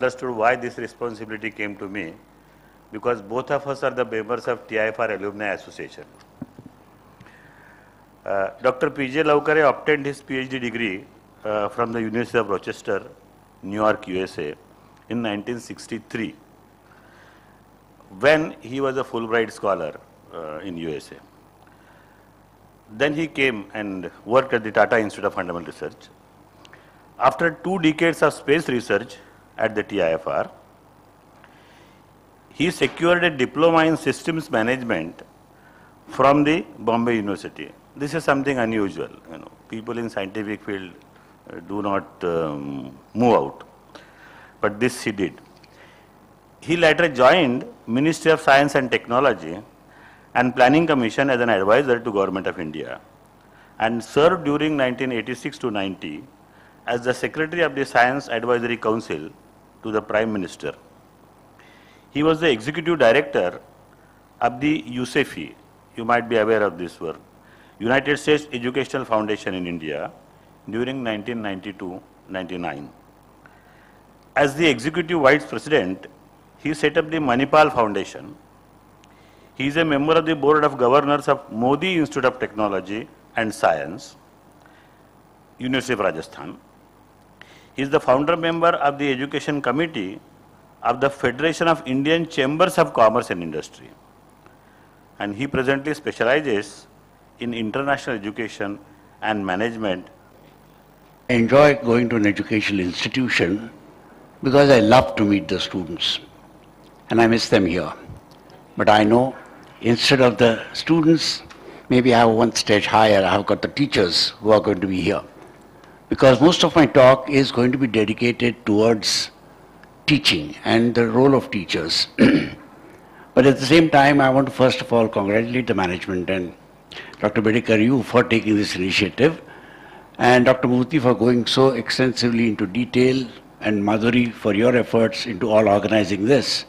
understood why this responsibility came to me because both of us are the members of TIFR Alumni Association. Uh, Dr. P.J. Lavakare obtained his PhD degree uh, from the University of Rochester, New York, USA in 1963 when he was a Fulbright scholar uh, in USA. Then he came and worked at the Tata Institute of Fundamental Research. After two decades of space research at the TIFR, he secured a diploma in systems management from the Bombay University. This is something unusual. You know, people in scientific field uh, do not um, move out, but this he did. He later joined Ministry of Science and Technology and Planning Commission as an advisor to Government of India and served during 1986 to 90 as the Secretary of the Science Advisory Council to the Prime Minister. He was the Executive Director of the USEFI, you might be aware of this work, United States Educational Foundation in India during 1992-99. As the Executive Vice President, he set up the Manipal Foundation. He is a member of the Board of Governors of Mody Institute of Technology and Science, University of Rajasthan. He is the founder member of the Education Committee of the Federation of Indian Chambers of Commerce and Industry. And he presently specializes in international education and management. I enjoy going to an educational institution because I love to meet the students and I miss them here. But I know instead of the students, maybe I have one stage higher, I have got the teachers who are going to be here. Because most of my talk is going to be dedicated towards teaching and the role of teachers. but at the same time, I want to first of all congratulate the management and Dr. Bedekar, you for taking this initiative and Dr. Murthy for going so extensively into detail and Madhuri for your efforts into all organizing this.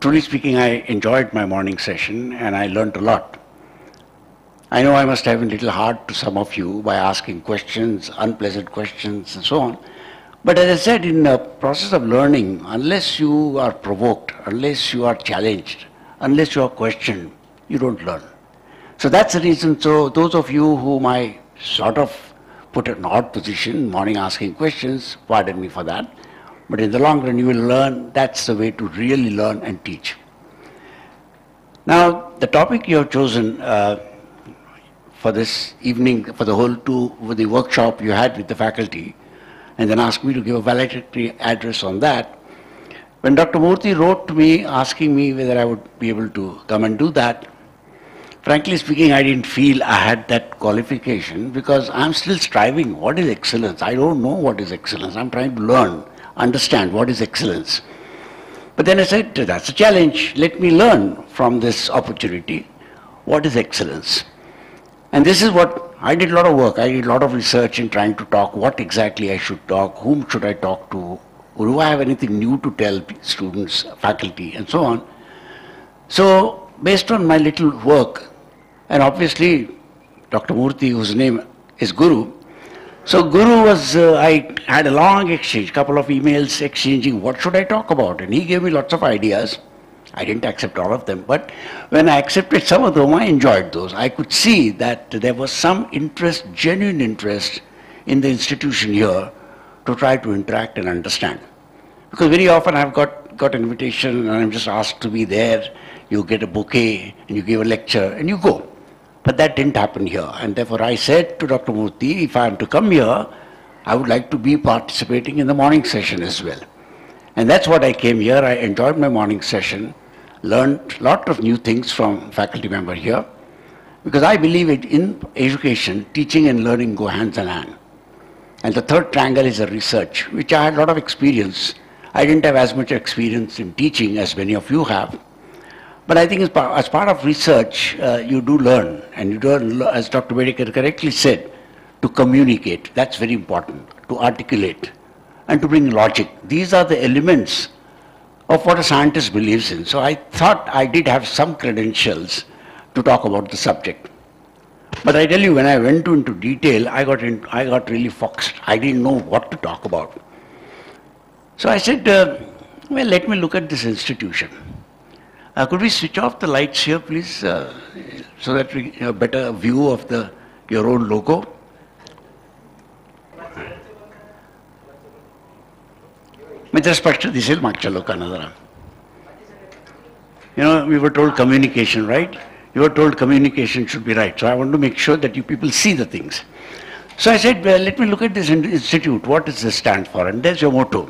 Truly speaking, I enjoyed my morning session and I learned a lot. I know I must have been a little hard to some of you by asking questions, unpleasant questions and so on. But as I said, in the process of learning, unless you are provoked, unless you are challenged, unless you are questioned, you don't learn. So that's the reason. So those of you whom I sort of put in an odd position, morning asking questions, pardon me for that. But in the long run, you will learn. That's the way to really learn and teach. Now, the topic you have chosen uh, for this evening, for the whole two, for the workshop you had with the faculty, and then asked me to give a valedictory address on that. When Dr. Murthy wrote to me asking me whether I would be able to come and do that, frankly speaking, I didn't feel I had that qualification because I'm still striving. What is excellence? I don't know what is excellence. I'm trying to learn, understand what is excellence. But then I said, that's a challenge. Let me learn from this opportunity what is excellence. And this is what I did a lot of work. I did a lot of research in trying to talk what exactly I should talk, whom should I talk to, do I have anything new to tell students, faculty, and so on. So, based on my little work, and obviously Dr. Murthy, whose name is Guru, so Guru was, uh, I had a long exchange, couple of emails exchanging what should I talk about, and he gave me lots of ideas. I didn't accept all of them, but when I accepted some of them, I enjoyed those. I could see that there was some interest, genuine interest in the institution here to try to interact and understand. Because very often I've got, got an invitation and I'm just asked to be there, you get a bouquet and you give a lecture and you go. But that didn't happen here. And therefore I said to Dr. Murthy, if I am to come here, I would like to be participating in the morning session as well. And that's what I came here. I enjoyed my morning session learned a lot of new things from faculty member here because I believe it in education, teaching and learning go hands in hand. And the third triangle is a research, which I had a lot of experience. I didn't have as much experience in teaching as many of you have. But I think as part, as part of research, uh, you do learn. And you do, as Dr. Bedekar correctly said, to communicate. That's very important. To articulate and to bring logic. These are the elements of what a scientist believes in. So I thought I did have some credentials to talk about the subject. But I tell you, when I went into detail, I got, in, I got really foxed. I didn't know what to talk about. So I said, uh, well, let me look at this institution. Uh, could we switch off the lights here, please, uh, so that we have a better view of the your own logo? With respect to this, Makchalo Kanadara. You know, we were told communication, right? You were told communication should be right. So I want to make sure that you people see the things. So I said, well, let me look at this in- institute. What does this stand for? And there's your motto.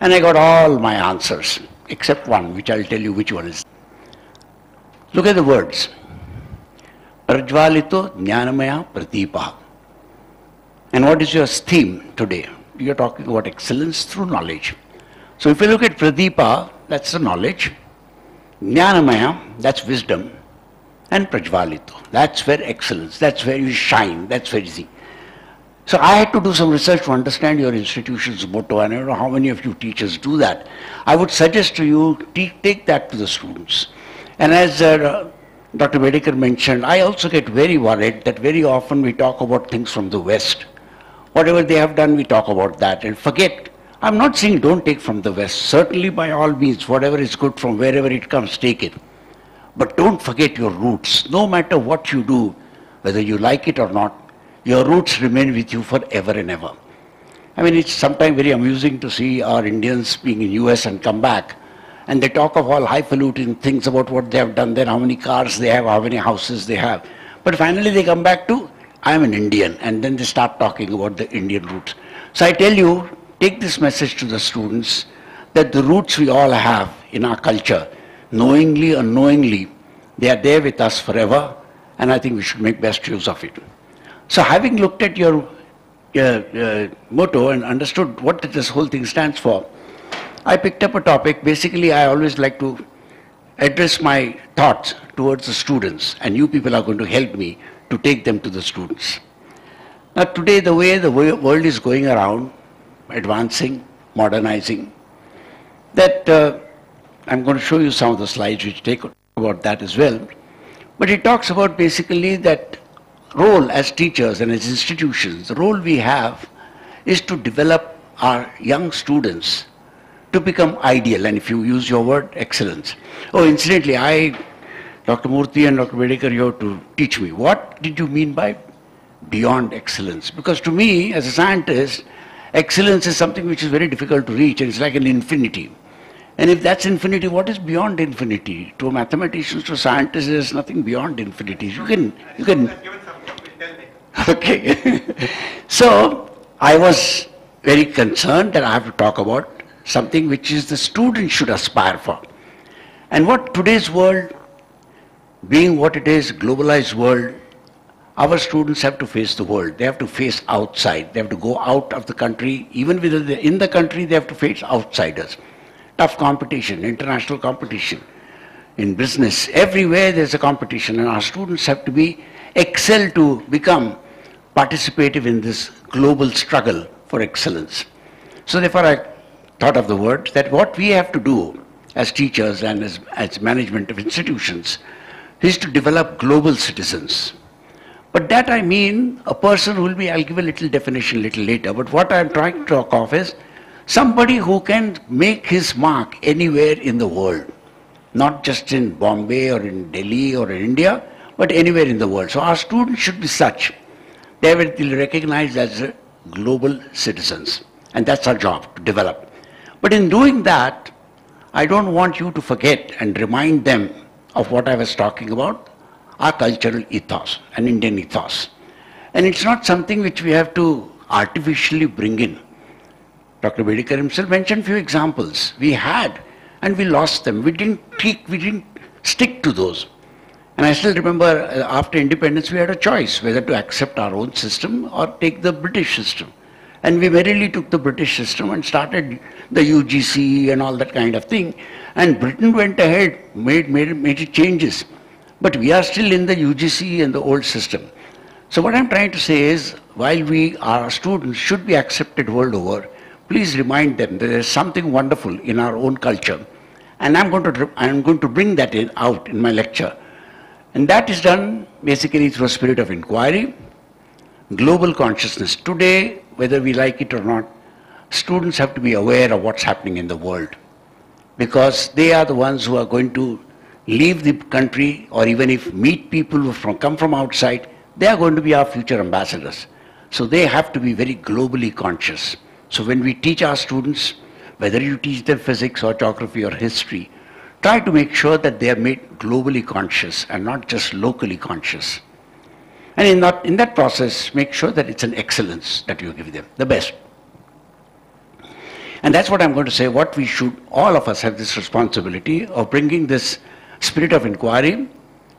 And I got all my answers, except one, which I'll tell you which one is. Look at the words. Prajvalito Jnanamaya Pradipa. And what is your theme today? You're talking about excellence through knowledge. So if you look at Pradipa, that's the knowledge. Jnanamaya, that's wisdom. And Prajvalito, that's where excellence, that's where you shine, that's where you see. So I had to do some research to understand your institution's motto, and I don't know how many of you teachers do that. I would suggest to you, take that to the students. And as uh, Dr. Bedekar mentioned, I also get very worried that very often we talk about things from the West. Whatever they have done, we talk about that and forget. I'm not saying don't take from the West. Certainly, by all means, whatever is good from wherever it comes, take it. But don't forget your roots. No matter what you do, whether you like it or not, your roots remain with you forever and ever. I mean, it's sometimes very amusing to see our Indians being in US and come back, and they talk of all highfalutin things about what they have done there, how many cars they have, how many houses they have. But finally they come back to, I am an Indian, and then they start talking about the Indian roots. So I tell you, take this message to the students that the roots we all have in our culture, knowingly, unknowingly, they are there with us forever, and I think we should make best use of it. So having looked at your uh, uh, motto and understood what this whole thing stands for, I picked up a topic. Basically, I always like to address my thoughts towards the students, and you people are going to help me to take them to the students. Now, today, the way the world is going around, advancing, modernizing, that uh, I'm going to show you some of the slides which take about that as well. But it talks about basically that role as teachers and as institutions, the role we have is to develop our young students to become ideal. And if you use your word, excellence. Oh, incidentally, I, Dr. Murthy and Dr. Bedekar, you have to teach me. What did you mean by beyond excellence? Because to me, as a scientist, excellence is something which is very difficult to reach and it's like an infinity. And if that's infinity, what is beyond infinity? To mathematicians, to scientists, there's nothing beyond infinity. You can, you can. Okay. so I was very concerned that I have to talk about something which is the student should aspire for. And what today's world, being what it is, globalized world, our students have to face the world. They have to face outside. They have to go out of the country. Even within the, in the country, they have to face outsiders. Tough competition, international competition. In business, everywhere there's a competition, and our students have to be excel to become participative in this global struggle for excellence. So therefore, I thought of the word that what we have to do as teachers and as, as management of institutions is to develop global citizens. But that I mean a person who will be, I'll give a little definition a little later, but what I'm trying to talk of is somebody who can make his mark anywhere in the world, not just in Bombay or in Delhi or in India, but anywhere in the world. So our students should be such. They will be recognized as global citizens. And that's our job, to develop. But in doing that, I don't want you to forget and remind them of what I was talking about, our cultural ethos, an Indian ethos. And it's not something which we have to artificially bring in. Dr. Bedekar himself mentioned few examples. We had, and we lost them. We didn't take, we didn't stick to those. And I still remember uh, after independence, we had a choice whether to accept our own system or take the British system. And we merrily took the British system and started the UGC and all that kind of thing. And Britain went ahead, made, made, made changes. But we are still in the UGC and the old system. So what I'm trying to say is, while we, our students should be accepted world over, please remind them that there is something wonderful in our own culture. And I'm going to, I'm going to bring that in, out in my lecture. And that is done basically through a spirit of inquiry, global consciousness. Today, whether we like it or not, students have to be aware of what's happening in the world because they are the ones who are going to leave the country or even if meet people who from, come from outside, they are going to be our future ambassadors. So they have to be very globally conscious. So when we teach our students, whether you teach them physics or geography or history, try to make sure that they are made globally conscious and not just locally conscious. And in that, in that process, make sure that it's an excellence that you give them, the best. And that's what I'm going to say, what we should, all of us have this responsibility of bringing this spirit of inquiry,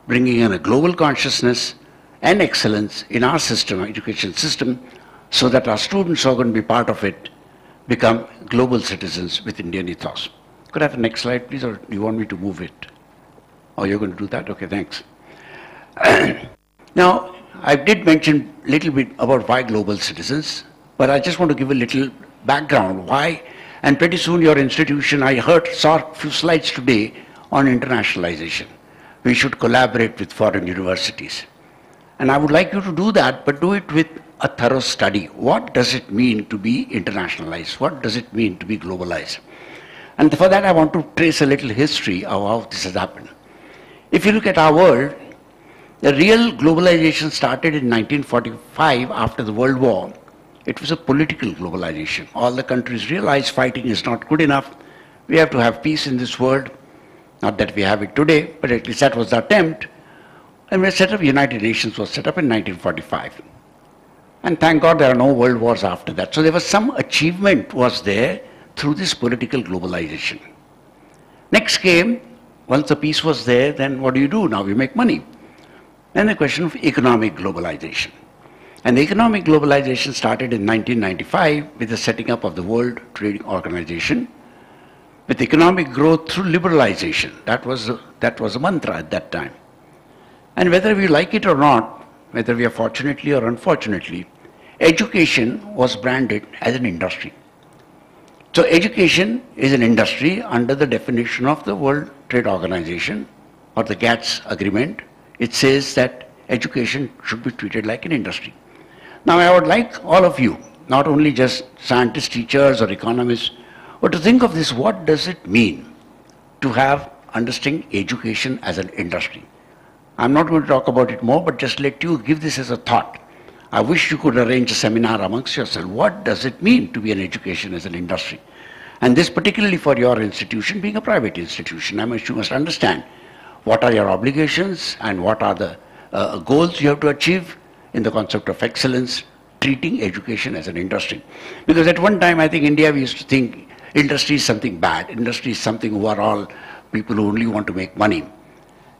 bringing in a global consciousness and excellence in our system, our education system, so that our students who are going to be part of it become global citizens with Indian ethos. Could I have the next slide, please, or do you want me to move it? Oh, you're going to do that? Okay, thanks. now, I did mention a little bit about why global citizens, but I just want to give a little background. Why? And pretty soon your institution, I heard, saw a few slides today on internationalization. We should collaborate with foreign universities. And I would like you to do that, but do it with a thorough study. What does it mean to be internationalized? What does it mean to be globalized? And for that, I want to trace a little history of how this has happened. If you look at our world, the real globalization started in 1945 after the World War. It was a political globalization. All the countries realized fighting is not good enough. We have to have peace in this world. Not that we have it today, but at least that was the attempt. And we set up United Nations was set up in 1945. And thank God there are no world wars after that. So there was some achievement was there through this political globalization. Next came, once the peace was there, then what do you do? Now you make money. Then the question of economic globalization. And economic globalization started in 1995 with the setting up of the World Trading Organization, with economic growth through liberalization. That was, that was a mantra at that time. And whether we like it or not, whether we are fortunately or unfortunately, education was branded as an industry. So education is an industry under the definition of the World Trade Organization or the GATS agreement. It says that education should be treated like an industry. Now I would like all of you, not only just scientists, teachers or economists, but to think of this, what does it mean to have understanding education as an industry? I'm not going to talk about it more, but just let you give this as a thought. I wish you could arrange a seminar amongst yourself. What does it mean to be an education as an industry? And this particularly for your institution being a private institution. I mean, you must understand what are your obligations and what are the uh, goals you have to achieve in the concept of excellence, treating education as an industry. Because at one time, I think India, we used to think industry is something bad. Industry is something who are all people who only want to make money.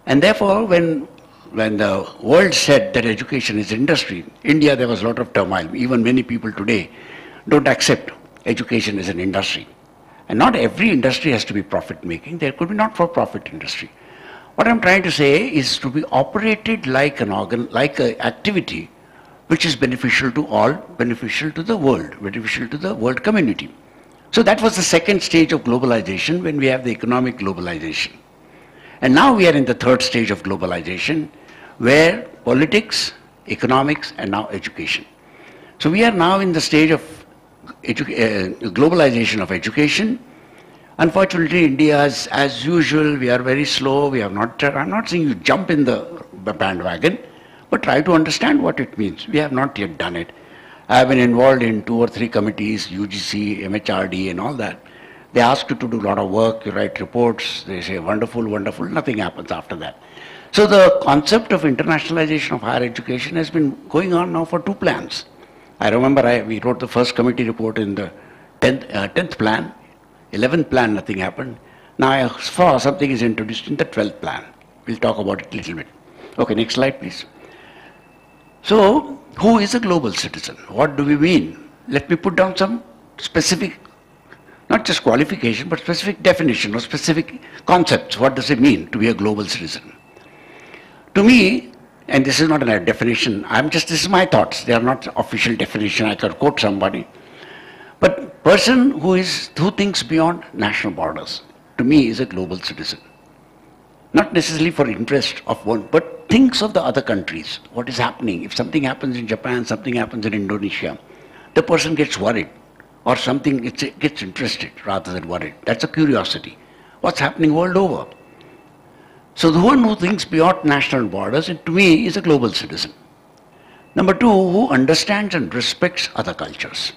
And therefore, when, when the world said that education is industry, India, there was a lot of turmoil. Even many people today don't accept education as an industry. And not every industry has to be profit making. There could be not for profit industry. What I'm trying to say is to be operated like an organ, like an activity which is beneficial to all, beneficial to the world, beneficial to the world community. So that was the second stage of globalization when we have the economic globalization. And now we are in the third stage of globalization where politics, economics, and now education. So we are now in the stage of uh, globalization of education. Unfortunately, India is, as usual, we are very slow. We have not, I'm not saying you jump in the bandwagon, but try to understand what it means. We have not yet done it. I have been involved in two or three committees, UGC, MHRD, and all that. They ask you to do a lot of work, you write reports, they say wonderful, wonderful, nothing happens after that. So the concept of internationalization of higher education has been going on now for two plans. I remember I, we wrote the first committee report in the 10th, uh, 10th plan, 11th plan, nothing happened. Now I saw something is introduced in the 12th plan. We'll talk about it a little bit. Okay, next slide, please. So, who is a global citizen? What do we mean? Let me put down some specific, not just qualification, but specific definition or specific concepts. What does it mean to be a global citizen? To me, and this is not a definition, I'm just, this is my thoughts. They are not official definition. I could quote somebody. But person who is, who thinks beyond national borders, to me is a global citizen. Not necessarily for interest of one, but thinks of the other countries. What is happening? If something happens in Japan, something happens in Indonesia, the person gets worried. or something, it gets interested rather than worried. That's a curiosity. What's happening world over? So the one who thinks beyond national borders, it, to me, is a global citizen. Number two, who understands and respects other cultures.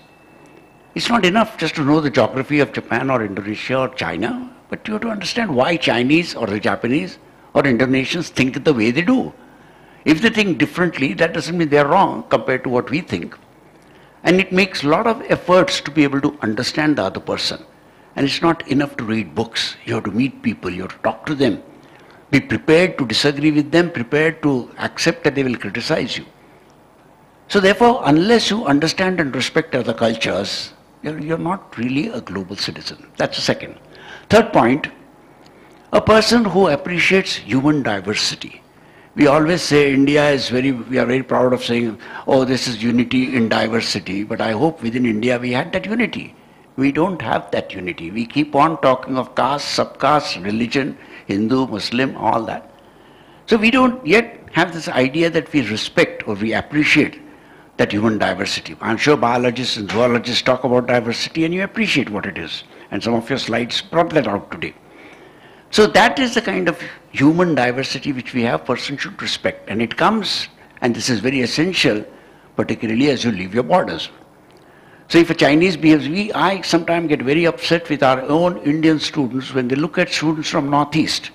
It's not enough just to know the geography of Japan or Indonesia or China, but you have to understand why Chinese or the Japanese or Indonesians think the way they do. If they think differently, that doesn't mean they're wrong compared to what we think. And it makes a lot of efforts to be able to understand the other person. And it's not enough to read books. You have to meet people, you have to talk to them. Be prepared to disagree with them, prepared to accept that they will criticize you. So therefore, unless you understand and respect other cultures, you're, you're not really a global citizen. That's the second. Third point, a person who appreciates human diversity. We always say India is very, we are very proud of saying, oh, this is unity in diversity, but I hope within India we had that unity. We don't have that unity. We keep on talking of caste, subcaste, religion, Hindu, Muslim, all that. So we don't yet have this idea that we respect or we appreciate that human diversity. I'm sure biologists and zoologists talk about diversity and you appreciate what it is. And some of your slides brought that out today. So that is the kind of human diversity which we have, person should respect. And it comes, and this is very essential, particularly as you leave your borders. So if a Chinese behaves, we, I sometimes get very upset with our own Indian students when they look at students from Northeast.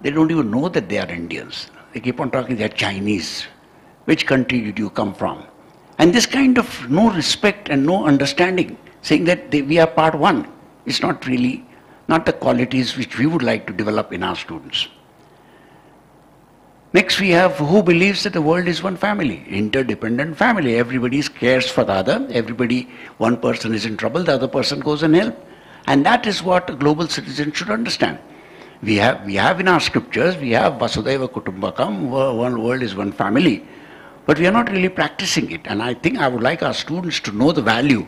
They don't even know that they are Indians. They keep on talking they are Chinese. Which country did you come from? And this kind of no respect and no understanding, saying that they, we are part one, is not really, not the qualities which we would like to develop in our students. Next we have who believes that the world is one family, interdependent family. Everybody cares for the other. Everybody, one person is in trouble, the other person goes and help. And that is what a global citizen should understand. We have, we have in our scriptures, we have Vasudhaiva Kutumbakam, one world is one family. But we are not really practicing it. And I think I would like our students to know the value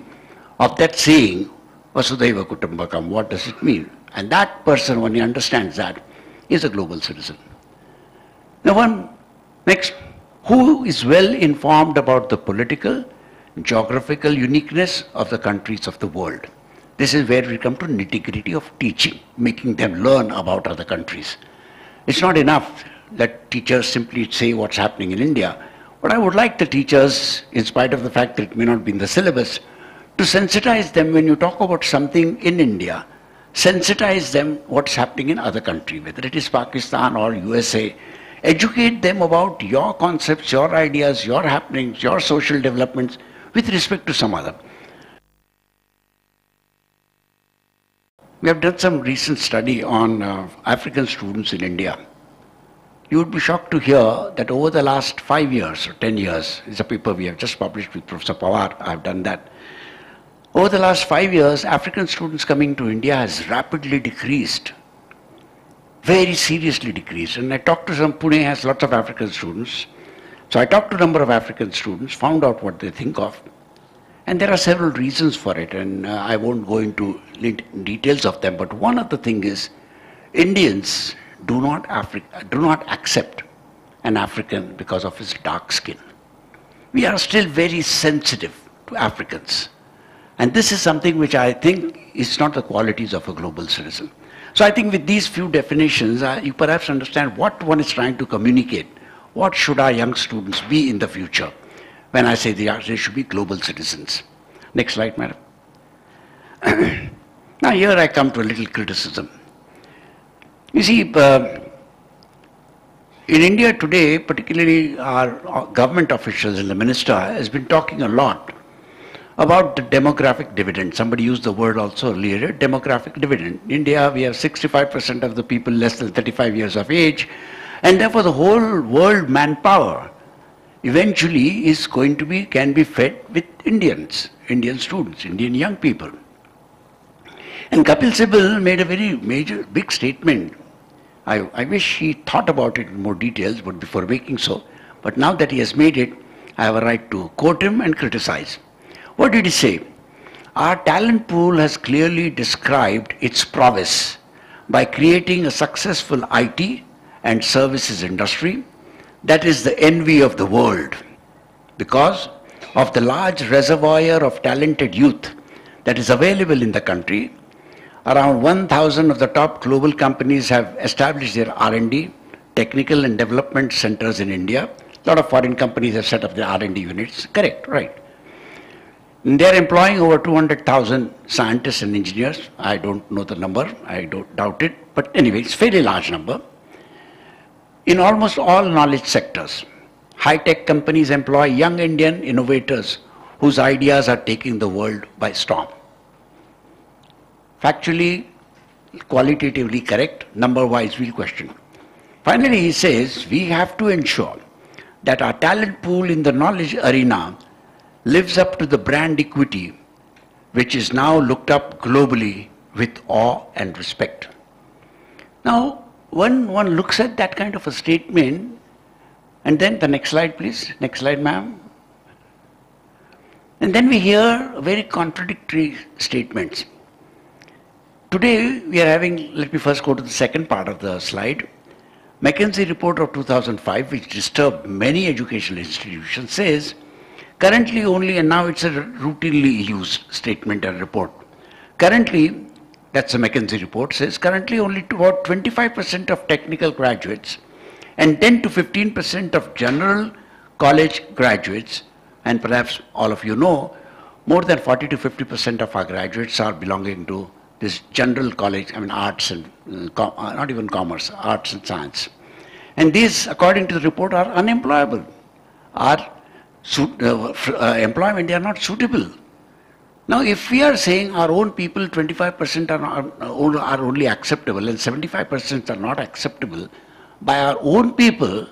of that saying, Vasudhaiva Kutumbakam. What does it mean? And that person, when he understands that, is a global citizen. Now one, next, who is well informed about the political, geographical uniqueness of the countries of the world? This is where we come to nitty-gritty of teaching, making them learn about other countries. It's not enough that teachers simply say what's happening in India, but I would like the teachers, in spite of the fact that it may not be in the syllabus, to sensitize them when you talk about something in India, sensitize them what's happening in other countries, whether it is Pakistan or USA, educate them about your concepts, your ideas, your happenings, your social developments with respect to some other. We have done some recent study on uh, African students in India. You would be shocked to hear that over the last five years or ten years, it's a paper we have just published with Professor Pawar, I've done that. Over the last five years, African students coming to India has rapidly decreased very seriously decreased. And I talked to some, Pune has lots of African students. So I talked to a number of African students, found out what they think of. And there are several reasons for it, and uh, I won't go into details of them. But one of the things is Indians do not, Afri- do not accept an African because of his dark skin. We are still very sensitive to Africans. And this is something which I think is not the qualities of a global citizen. So I think with these few definitions, uh, you perhaps understand what one is trying to communicate. What should our young students be in the future? When I say they, are, they should be global citizens. Next slide, madam. now here I come to a little criticism. You see, uh, in India today, particularly our government officials and the minister has been talking a lot about the demographic dividend. Somebody used the word also earlier, demographic dividend. In India, we have 65% of the people less than 35 years of age, and therefore the whole world manpower eventually is going to be, can be fed with Indians, Indian students, Indian young people. And Kapil Sibal made a very major, big statement. I, I wish he thought about it in more details, but before making so. But now that he has made it, I have a right to quote him and criticize. What did he say? Our talent pool has clearly described its prowess by creating a successful IT and services industry that is the envy of the world. Because of the large reservoir of talented youth that is available in the country, around 1,000 of the top global companies have established their R&D, technical and development centers in India. A lot of foreign companies have set up their R&D units. Correct, right. They are employing over 200,000 scientists and engineers. I don't know the number, I don't doubt it, but anyway, it's a fairly large number. In almost all knowledge sectors, high-tech companies employ young Indian innovators whose ideas are taking the world by storm. Factually, qualitatively correct, number-wise we'll question. Finally, he says, we have to ensure that our talent pool in the knowledge arena lives up to the brand equity which is now looked up globally with awe and respect. Now, when one looks at that kind of a statement, and then the next slide, please. Next slide, ma'am. And then we hear very contradictory statements. Today, we are having, let me first go to the second part of the slide. McKinsey report of 2005, which disturbed many educational institutions, says currently only, and now it's a routinely used statement and report. Currently, that's a McKinsey report, says currently only about 25% of technical graduates and 10 to 15% of general college graduates, and perhaps all of you know, more than 40 to 50% of our graduates are belonging to this general college, I mean arts and, uh, uh not even commerce, arts and science. And these, according to the report, are unemployable, are uh, uh, employment, they are not suitable. Now, if we are saying our own people, 25% are, are, are only acceptable and 75% are not acceptable, by our own people,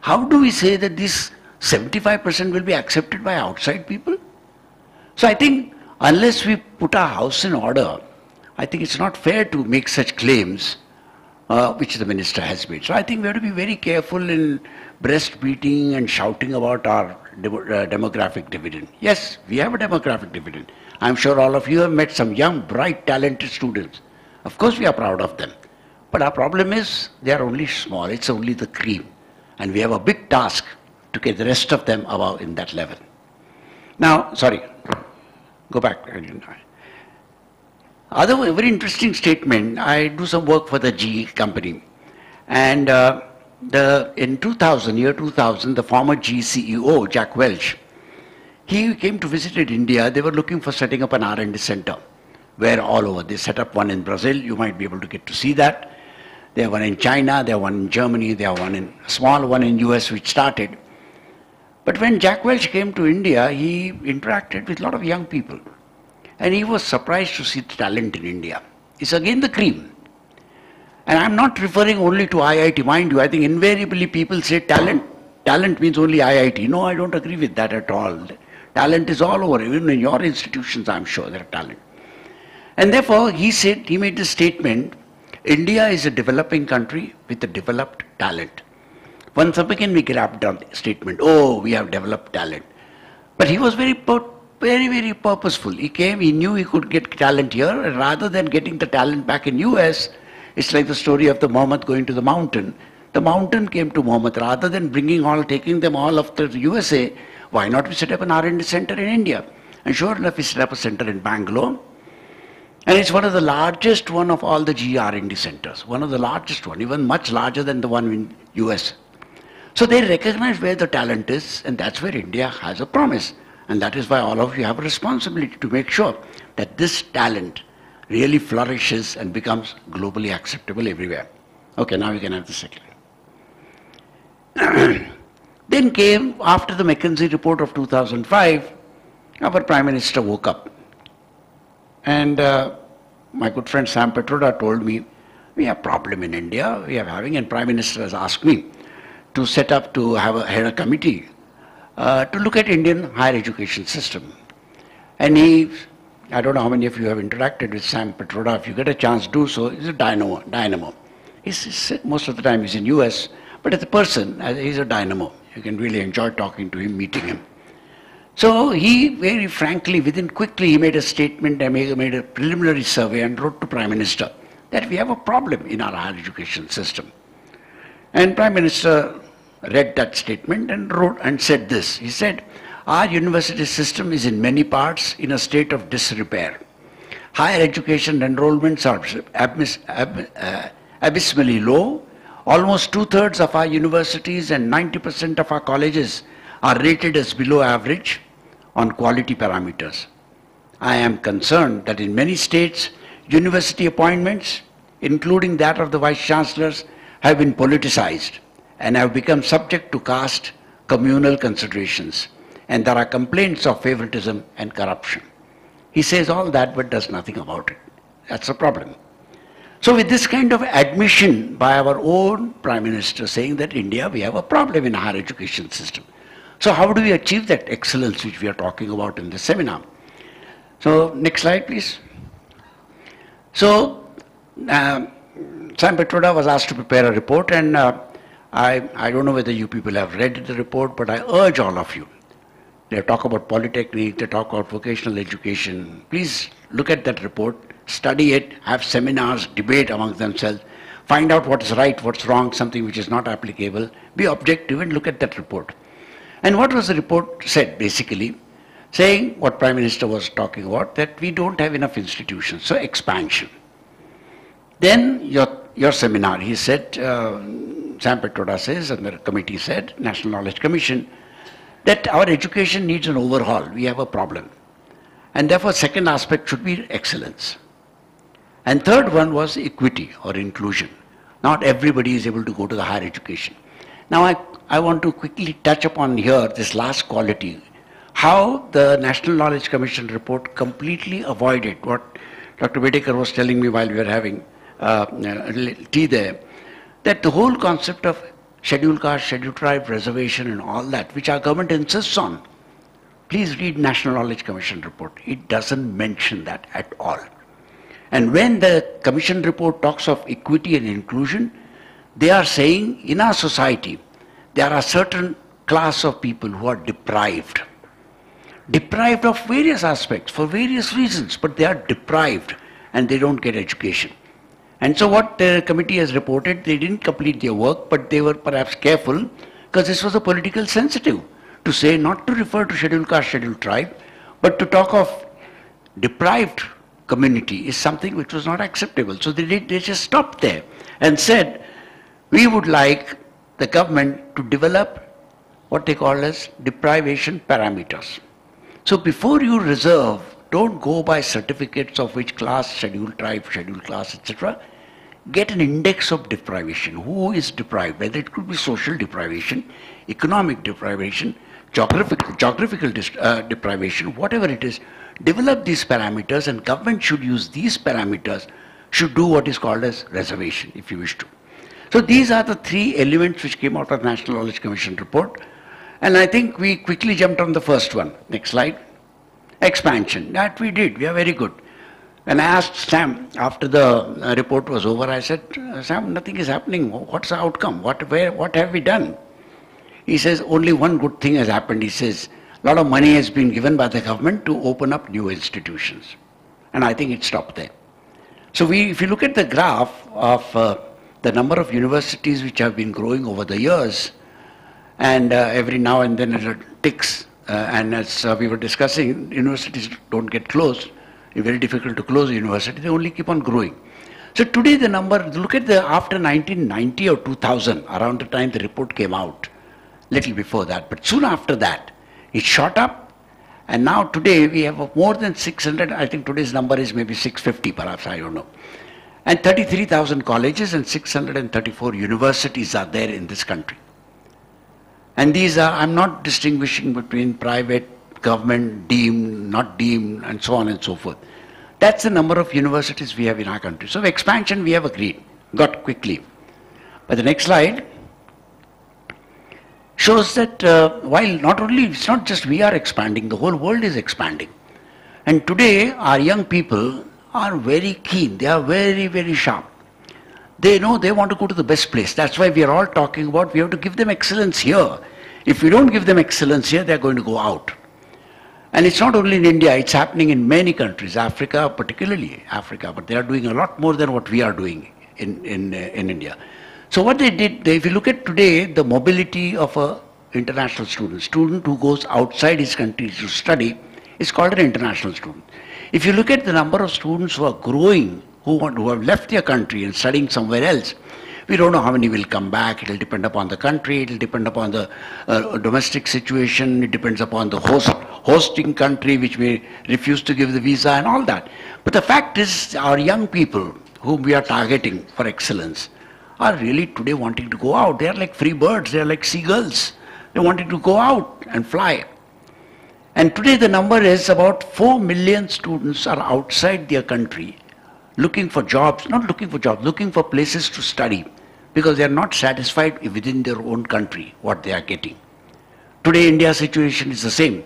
how do we say that this 75% will be accepted by outside people? So I think unless we put our house in order, I think it's not fair to make such claims uh, which the minister has made. So I think we have to be very careful in breast beating and shouting about our de uh, demographic dividend. Yes, we have a demographic dividend. I'm sure all of you have met some young, bright, talented students. Of course we are proud of them. But our problem is they are only small, it's only the cream. And we have a big task to get the rest of them above in that level. Now, sorry, go back. Other very interesting statement, I do some work for the GE company. And uh, the, in 2000, year 2000, the former GE CEO, Jack Welch, he came to visit India. They were looking for setting up an R&D center where all over. They set up one in Brazil. You might be able to get to see that. They have one in China, they have one in Germany, they have one in a small one in US which started. But when Jack Welch came to India, he interacted with a lot of young people. And he was surprised to see the talent in India. It's again the cream. And I'm not referring only to IIT. Mind you, I think invariably people say talent. Talent means only IIT. No, I don't agree with that at all. Talent is all over. Even in your institutions, I'm sure there are talent. And therefore, he said, he made the statement India is a developing country with a developed talent. Once again we grabbed on the statement, oh, we have developed talent. But he was very, very, very purposeful. He came, he knew he could get talent here, and rather than getting the talent back in US, it's like the story of the Muhammad going to the mountain. The mountain came to Muhammad. Rather than bringing all, taking them all to the USA, why not we set up an R&D center in India? And sure enough, we set up a center in Bangalore. And it's one of the largest one of all the GE R&D centers, one of the largest one, even much larger than the one in US. So they recognize where the talent is, and that's where India has a promise. And that is why all of you have a responsibility to make sure that this talent really flourishes and becomes globally acceptable everywhere. Okay, now we can have the second. then came, after the McKinsey report of 2005, our Prime Minister woke up and uh, my good friend Sam Pitroda told me, we have a problem in India, we are having, and Prime Minister has asked me to set up, to have a, head a committee uh, to look at Indian higher education system. And he, I don't know how many of you have interacted with Sam Pitroda, if you get a chance, do so, he's a dynamo. dynamo. He's, he's, most of the time he's in US, but as a person, he's a dynamo. You can really enjoy talking to him, meeting him. So he very frankly, within quickly, he made a statement, and made a preliminary survey and wrote to Prime Minister that we have a problem in our higher education system. And Prime Minister read that statement and wrote and said this. He said, our university system is in many parts in a state of disrepair. Higher education enrollments are abys- ab- uh, abysmally low. Almost two-thirds of our universities and 90% of our colleges are rated as below average on quality parameters. I am concerned that in many states, university appointments, including that of the vice chancellors, have been politicized and have become subject to caste communal considerations. And there are complaints of favoritism and corruption. He says all that but does nothing about it. That's the problem. So with this kind of admission by our own Prime Minister saying that India, we have a problem in higher education system. So how do we achieve that excellence which we are talking about in this seminar? So next slide, please. So uh, Sam Pitroda was asked to prepare a report, and uh, I, I don't know whether you people have read the report, but I urge all of you. They talk about polytechnic, they talk about vocational education. Please look at that report, study it, have seminars, debate among themselves, find out what is right, what's wrong, something which is not applicable, be objective and look at that report. And what was the report said basically? Saying what Prime Minister was talking about, that we don't have enough institutions, so expansion. Then your, your seminar, he said, uh, Sam Pitroda says, and the committee said, National Knowledge Commission, that our education needs an overhaul. We have a problem. And therefore, second aspect should be excellence. And third one was equity or inclusion. Not everybody is able to go to the higher education. Now, I, I want to quickly touch upon here this last quality. How the National Knowledge Commission report completely avoided what Dr. Whitaker was telling me while we were having Uh, uh, tea there, that the whole concept of scheduled caste, scheduled tribe, reservation and all that, which our government insists on, please read National Knowledge Commission report. It doesn't mention that at all. And when the commission report talks of equity and inclusion, they are saying in our society, there are certain class of people who are deprived. Deprived of various aspects for various reasons, but they are deprived and they don't get education. And so what the committee has reported, they didn't complete their work, but they were perhaps careful because this was a political sensitive to say not to refer to scheduled caste, scheduled tribe, but to talk of deprived community is something which was not acceptable. So they, did, they just stopped there and said, we would like the government to develop what they call as deprivation parameters. So before you reserve, don't go by certificates of which class, scheduled tribe, scheduled class, etc. Get an index of deprivation. Who is deprived? Whether it could be social deprivation, economic deprivation, geographical, geographical uh, deprivation, whatever it is. Develop these parameters and government should use these parameters, should do what is called as reservation, if you wish to. So these are the three elements which came out of National Knowledge Commission report. And I think we quickly jumped on the first one. Next slide. Expansion. That we did. We are very good. And I asked Sam after the uh, report was over, I said, Sam, nothing is happening. What's the outcome? What, where, what have we done? He says, only one good thing has happened. He says, a lot of money has been given by the government to open up new institutions. And I think it stopped there. So we, if you look at the graph of uh, the number of universities which have been growing over the years, and uh, every now and then it ticks, uh, and as uh, we were discussing, universities don't get closed. It's very difficult to close a university. They only keep on growing. So today the number, look at the after 1990 or 2000, around the time the report came out, little before that, but soon after that, it shot up. And now today we have more than 600, I think today's number is maybe 650 perhaps, I don't know. And 33,000 colleges and 634 universities are there in this country. And these are, I'm not distinguishing between private, government, deemed, not deemed, and so on and so forth. That's the number of universities we have in our country. So expansion we have agreed, got quickly. But the next slide shows that uh, while not only, it's not just we are expanding, the whole world is expanding. And today our young people are very keen, they are very, very sharp. They know they want to go to the best place. That's why we are all talking about we have to give them excellence here. If we don't give them excellence here, they're going to go out. And it's not only in India, it's happening in many countries, Africa, particularly Africa, but they are doing a lot more than what we are doing in, in, uh, in India. So what they did, they, if you look at today, the mobility of a international student. Student who goes outside his country to study is called an international student. If you look at the number of students who are growing, who, want, who have left their country and studying somewhere else, we don't know how many will come back. It will depend upon the country. It will depend upon the uh, domestic situation. It depends upon the host, hosting country, which may refuse to give the visa and all that. But the fact is, our young people whom we are targeting for excellence are really today wanting to go out. They are like free birds. They are like seagulls. They wanting to go out and fly. And today the number is about 4 million students are outside their country looking for jobs, not looking for jobs, looking for places to study because they are not satisfied within their own country what they are getting. Today India's situation is the same.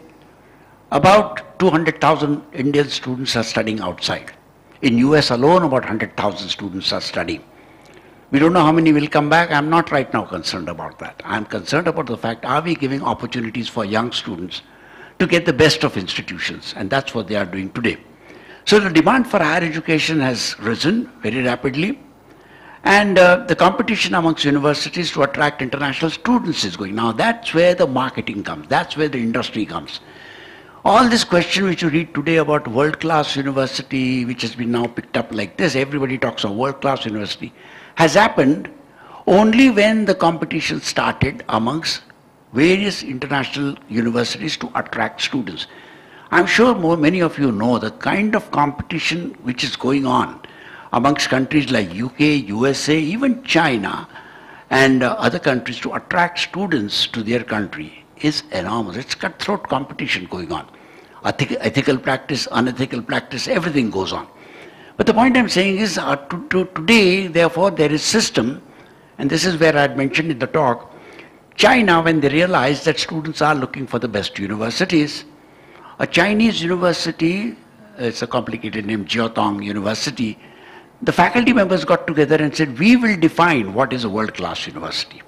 About 200,000 Indian students are studying outside. In US alone about 100,000 students are studying. We don't know how many will come back. I'm not right now concerned about that. I'm concerned about the fact, are we giving opportunities for young students to get the best of institutions? And that's what they are doing today. So the demand for higher education has risen very rapidly. And uh, the competition amongst universities to attract international students is going. Now that's where the marketing comes. That's where the industry comes. All this question which you read today about world-class university, which has been now picked up like this, everybody talks of world-class university, has happened only when the competition started amongst various international universities to attract students. I'm sure more, many of you know the kind of competition which is going on amongst countries like UK, USA, even China and uh, other countries to attract students to their country is enormous. It's cutthroat competition going on. Ethic, ethical practice, unethical practice, everything goes on. But the point I'm saying is uh, to, to, today, therefore, there is system, and this is where I had mentioned in the talk, China, when they realized that students are looking for the best universities, a Chinese university, uh, it's a complicated name, Jiaotong University, the faculty members got together and said, we will define what is a world-class university.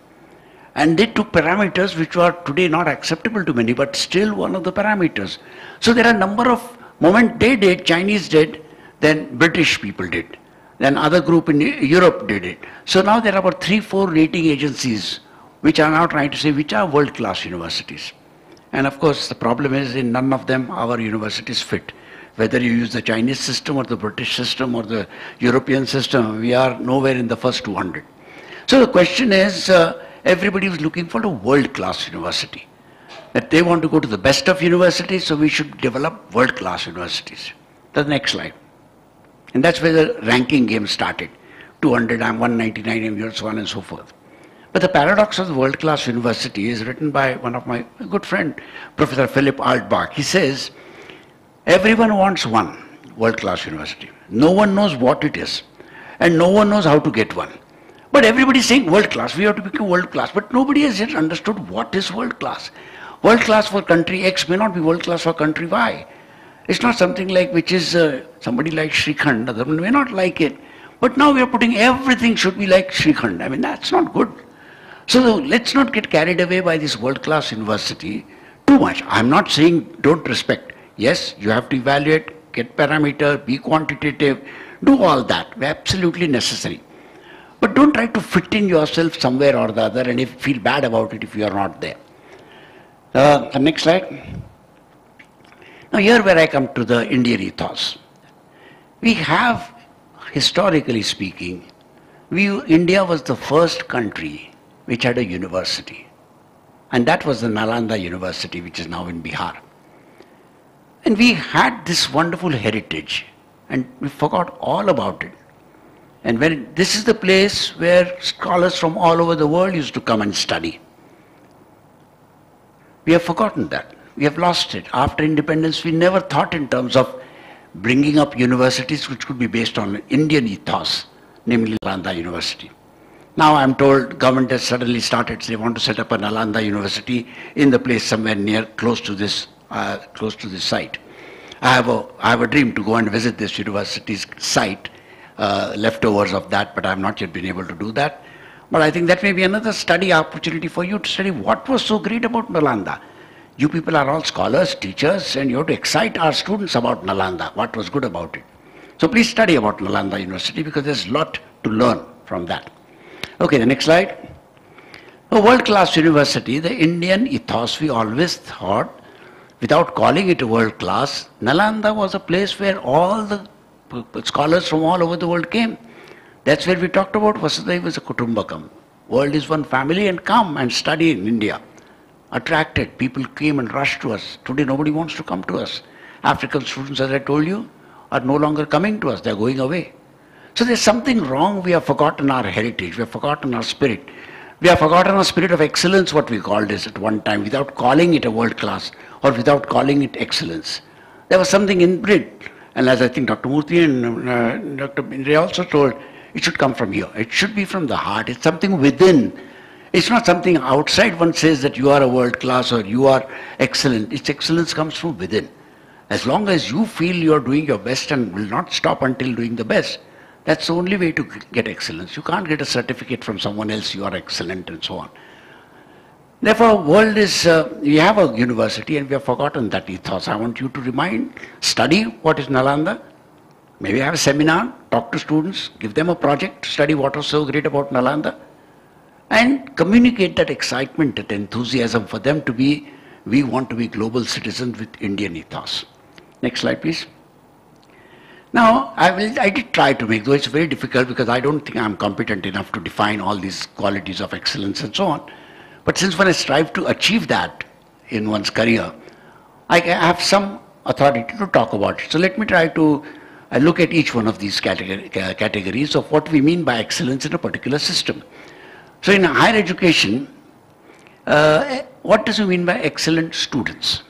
And they took parameters which were today not acceptable to many, but still one of the parameters. So there are a number of, moment they did, Chinese did, then British people did. Then other group in Europe did it. So now there are about three, four rating agencies which are now trying to say which are world-class universities. And of course, the problem is in none of them our universities fit. Whether you use the Chinese system or the British system or the European system, we are nowhere in the first 200. So the question is, uh, everybody is looking for a world-class university. That they want to go to the best of universities, so we should develop world-class universities. The next slide. And that's where the ranking game started. 200, I'm 199, I'm so on and so forth. But the paradox of the world-class university is written by one of my good friend, Professor Philip Altbach. He says, everyone wants one world-class university. No one knows what it is. And no one knows how to get one. But everybody is saying world-class, we have to become world-class. But nobody has yet understood what is world-class. World-class for country X may not be world-class for country Y. It's not something like which is uh, somebody like Srikhand, other may not like it. But now we are putting everything should be like Srikhand. I mean, that's not good. So let's not get carried away by this world-class university too much. I'm not saying don't respect. Yes, you have to evaluate, get parameter, be quantitative, do all that. Absolutely necessary. But don't try to fit in yourself somewhere or the other and if, feel bad about it if you are not there. Uh, the next slide. Now here where I come to the Indian ethos. We have, historically speaking, we, India was the first country which had a university. And that was the Nalanda University, which is now in Bihar. And we had this wonderful heritage, and we forgot all about it. And when this is the place where scholars from all over the world used to come and study. We have forgotten that. We have lost it. After independence, we never thought in terms of bringing up universities which could be based on Indian ethos, namely Nalanda University. Now I'm told government has suddenly started, they want to set up a Nalanda University in the place somewhere near, close to this, uh, close to this site. I have a, I have a dream to go and visit this university's site, uh, leftovers of that, but I have not yet been able to do that. But I think that may be another study opportunity for you to study what was so great about Nalanda. You people are all scholars, teachers, and you have to excite our students about Nalanda, what was good about it. So please study about Nalanda University because there's a lot to learn from that. Okay, the next slide. A world-class university, the Indian ethos, we always thought, without calling it a world-class, Nalanda was a place where all the scholars from all over the world came. That's where we talked about Vasudhaiva Kutumbakam. World is one family and come and study in India. Attracted, people came and rushed to us. Today nobody wants to come to us. African students, as I told you, are no longer coming to us, they're going away. So there's something wrong. We have forgotten our heritage, we have forgotten our spirit. We have forgotten our spirit of excellence, what we called this at one time, without calling it a world class or without calling it excellence. There was something inbred. And as I think Dr. Murthy and uh, Dr. Bindre also told, it should come from here. It should be from the heart. It's something within. It's not something outside one says that you are a world class or you are excellent. Its excellence comes from within. As long as you feel you are doing your best and will not stop until doing the best, that's the only way to get excellence. You can't get a certificate from someone else, you are excellent and so on. Therefore, world is, uh, we have a university and we have forgotten that ethos. I want you to remind, study what is Nalanda. Maybe have a seminar, talk to students, give them a project, study what was so great about Nalanda, and communicate that excitement, that enthusiasm for them to be, we want to be global citizens with Indian ethos. Next slide, please. Now, I, will, I did try to make, though it's very difficult because I don't think I'm competent enough to define all these qualities of excellence and so on. But since when I strive to achieve that in one's career, I have some authority to talk about it. So let me try to uh, look at each one of these category, categories of what we mean by excellence in a particular system. So in higher education, uh, what does it mean by excellent students?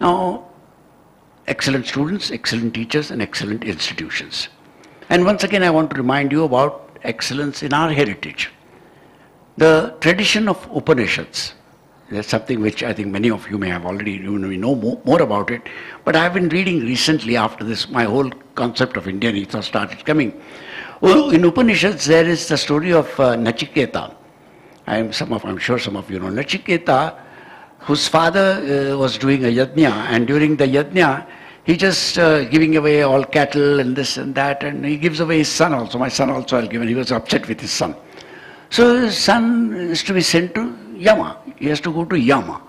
Now, excellent students, excellent teachers, and excellent institutions. And once again, I want to remind you about excellence in our heritage. The tradition of Upanishads, that's something which I think many of you may have already you know, more, more, about it. But I've been reading recently after this, my whole concept of Indian ethos started coming. Well, in Upanishads, there is the story of uh, Nachiketa. I'm, some of, I'm sure some of you know. Nachiketa, whose father uh, was doing a yajna, and during the yajna, he just uh, giving away all cattle and this and that, and he gives away his son also. My son also I'll give, and he was upset with his son. So his son is to be sent to Yama. He has to go to Yama.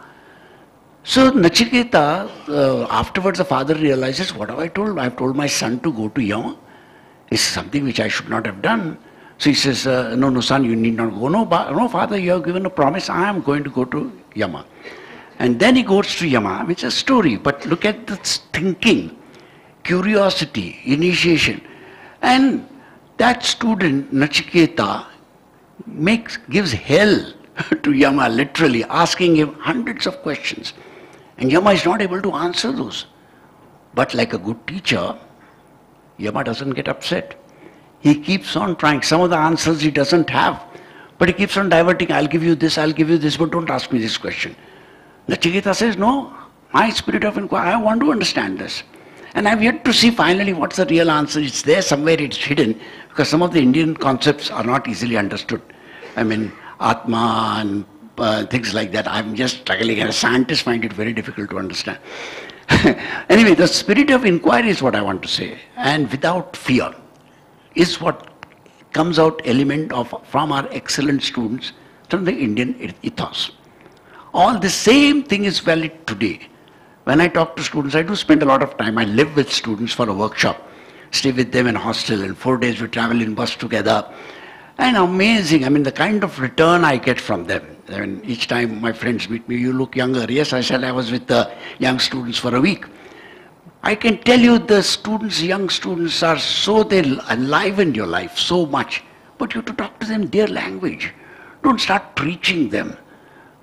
So Nachiketa, uh, afterwards the father realizes, what have I told? I have told my son to go to Yama. It's something which I should not have done. So he says, uh, no, no, son, you need not go. No, no, father, you have given a promise. I am going to go to Yama. And then he goes to Yama, which is a story. But look at this thinking, curiosity, initiation. And that student, Nachiketa, makes, gives hell to Yama, literally, asking him hundreds of questions. And Yama is not able to answer those. But like a good teacher, Yama doesn't get upset. He keeps on trying. Some of the answers he doesn't have. But he keeps on diverting. I'll give you this, I'll give you this, but don't ask me this question. Nachiketa says, no, my spirit of inquiry, I want to understand this. And I've yet to see finally what's the real answer. It's there somewhere, it's hidden, because some of the Indian concepts are not easily understood. I mean, Atma and uh, things like that. I'm just struggling. As a scientist, find it very difficult to understand. anyway, the spirit of inquiry is what I want to say. And without fear is what comes out element of from our excellent students from the Indian ethos. All the same thing is valid today. When I talk to students, I do spend a lot of time. I live with students for a workshop, stay with them in hostel, and four days we travel in bus together. And amazing, I mean, the kind of return I get from them. I mean, each time my friends meet me, you look younger. Yes, I said I was with the young students for a week. I can tell you the students, young students are so, they enliven your life so much. But you have to talk to them their language. Don't start preaching them.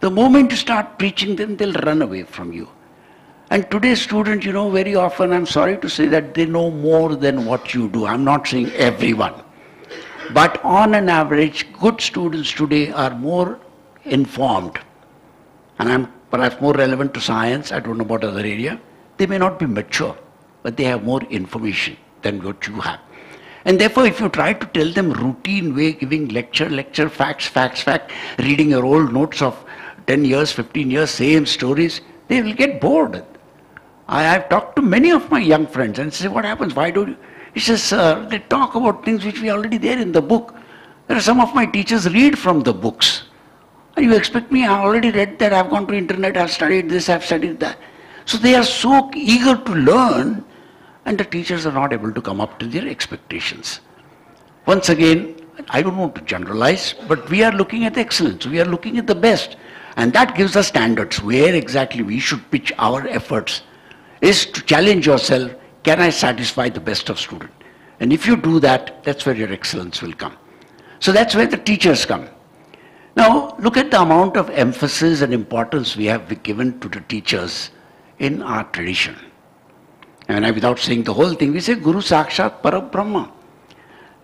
The moment you start preaching them, they'll run away from you. And today's students, you know, very often, I'm sorry to say that they know more than what you do. I'm not saying everyone. But on an average, good students today are more informed. And I'm perhaps more relevant to science, I don't know about other area. They may not be mature, but they have more information than what you have. And therefore, if you try to tell them routine way, giving lecture, lecture, facts, facts, fact, reading your old notes of 10 years, 15 years, same stories, they will get bored. I have talked to many of my young friends and say, what happens? Why don't you? He says, sir, they talk about things which we already there in the book. There are some of my teachers read from the books. You expect me, I already read that, I've gone to internet, I've studied this, I've studied that. So they are so eager to learn and the teachers are not able to come up to their expectations. Once again, I don't want to generalize, but we are looking at excellence. We are looking at the best. And that gives us standards where exactly we should pitch our efforts is to challenge yourself, can I satisfy the best of student? And if you do that, that's where your excellence will come. So that's where the teachers come. Now, look at the amount of emphasis and importance we have given to the teachers in our tradition. And without saying the whole thing, we say Guru Sakshat Parabrahma.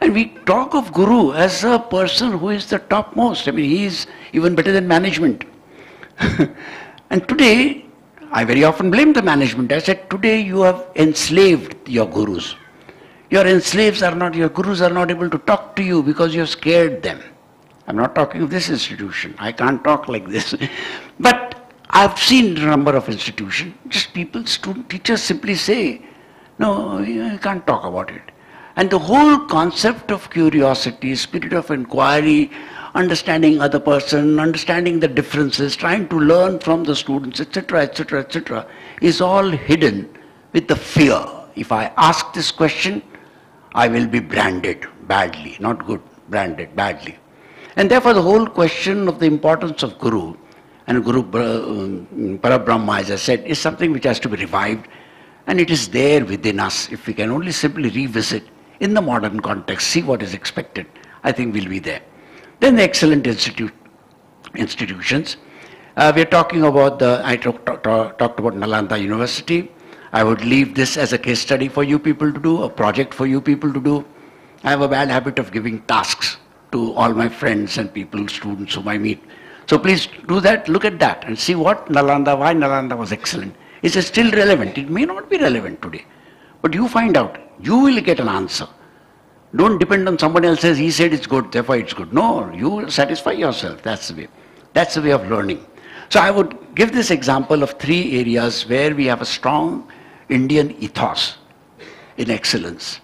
And we talk of Guru as a person who is the topmost. I mean, he is even better than management. And today, I very often blame the management. I said, today you have enslaved your Gurus. Your enslaves are not, your Gurus are not able to talk to you because you have scared them. I'm not talking of this institution. I can't talk like this. but I've seen a number of institutions, just people, student, teachers simply say, no, you can't talk about it. And the whole concept of curiosity, spirit of inquiry, understanding other person, understanding the differences, trying to learn from the students, etc., etc., etc., is all hidden with the fear. If I ask this question, I will be branded badly, not good, branded badly. And therefore the whole question of the importance of Guru and Guru um, Parabrahma, as I said, is something which has to be revived and it is there within us. If we can only simply revisit in the modern context, see what is expected, I think we'll be there. Then the excellent institute, institutions. Uh, we're talking about the, I talk, talk, talked about Nalanda University. I would leave this as a case study for you people to do, a project for you people to do. I have a bad habit of giving tasks to all my friends and people, students whom I meet. So please do that, look at that and see what Nalanda, why Nalanda was excellent. Is it still relevant? It may not be relevant today. But you find out, you will get an answer. Don't depend on somebody else says, he said it's good, therefore it's good. No, you satisfy yourself. That's the way. That's the way of learning. So I would give this example of three areas where we have a strong Indian ethos in excellence.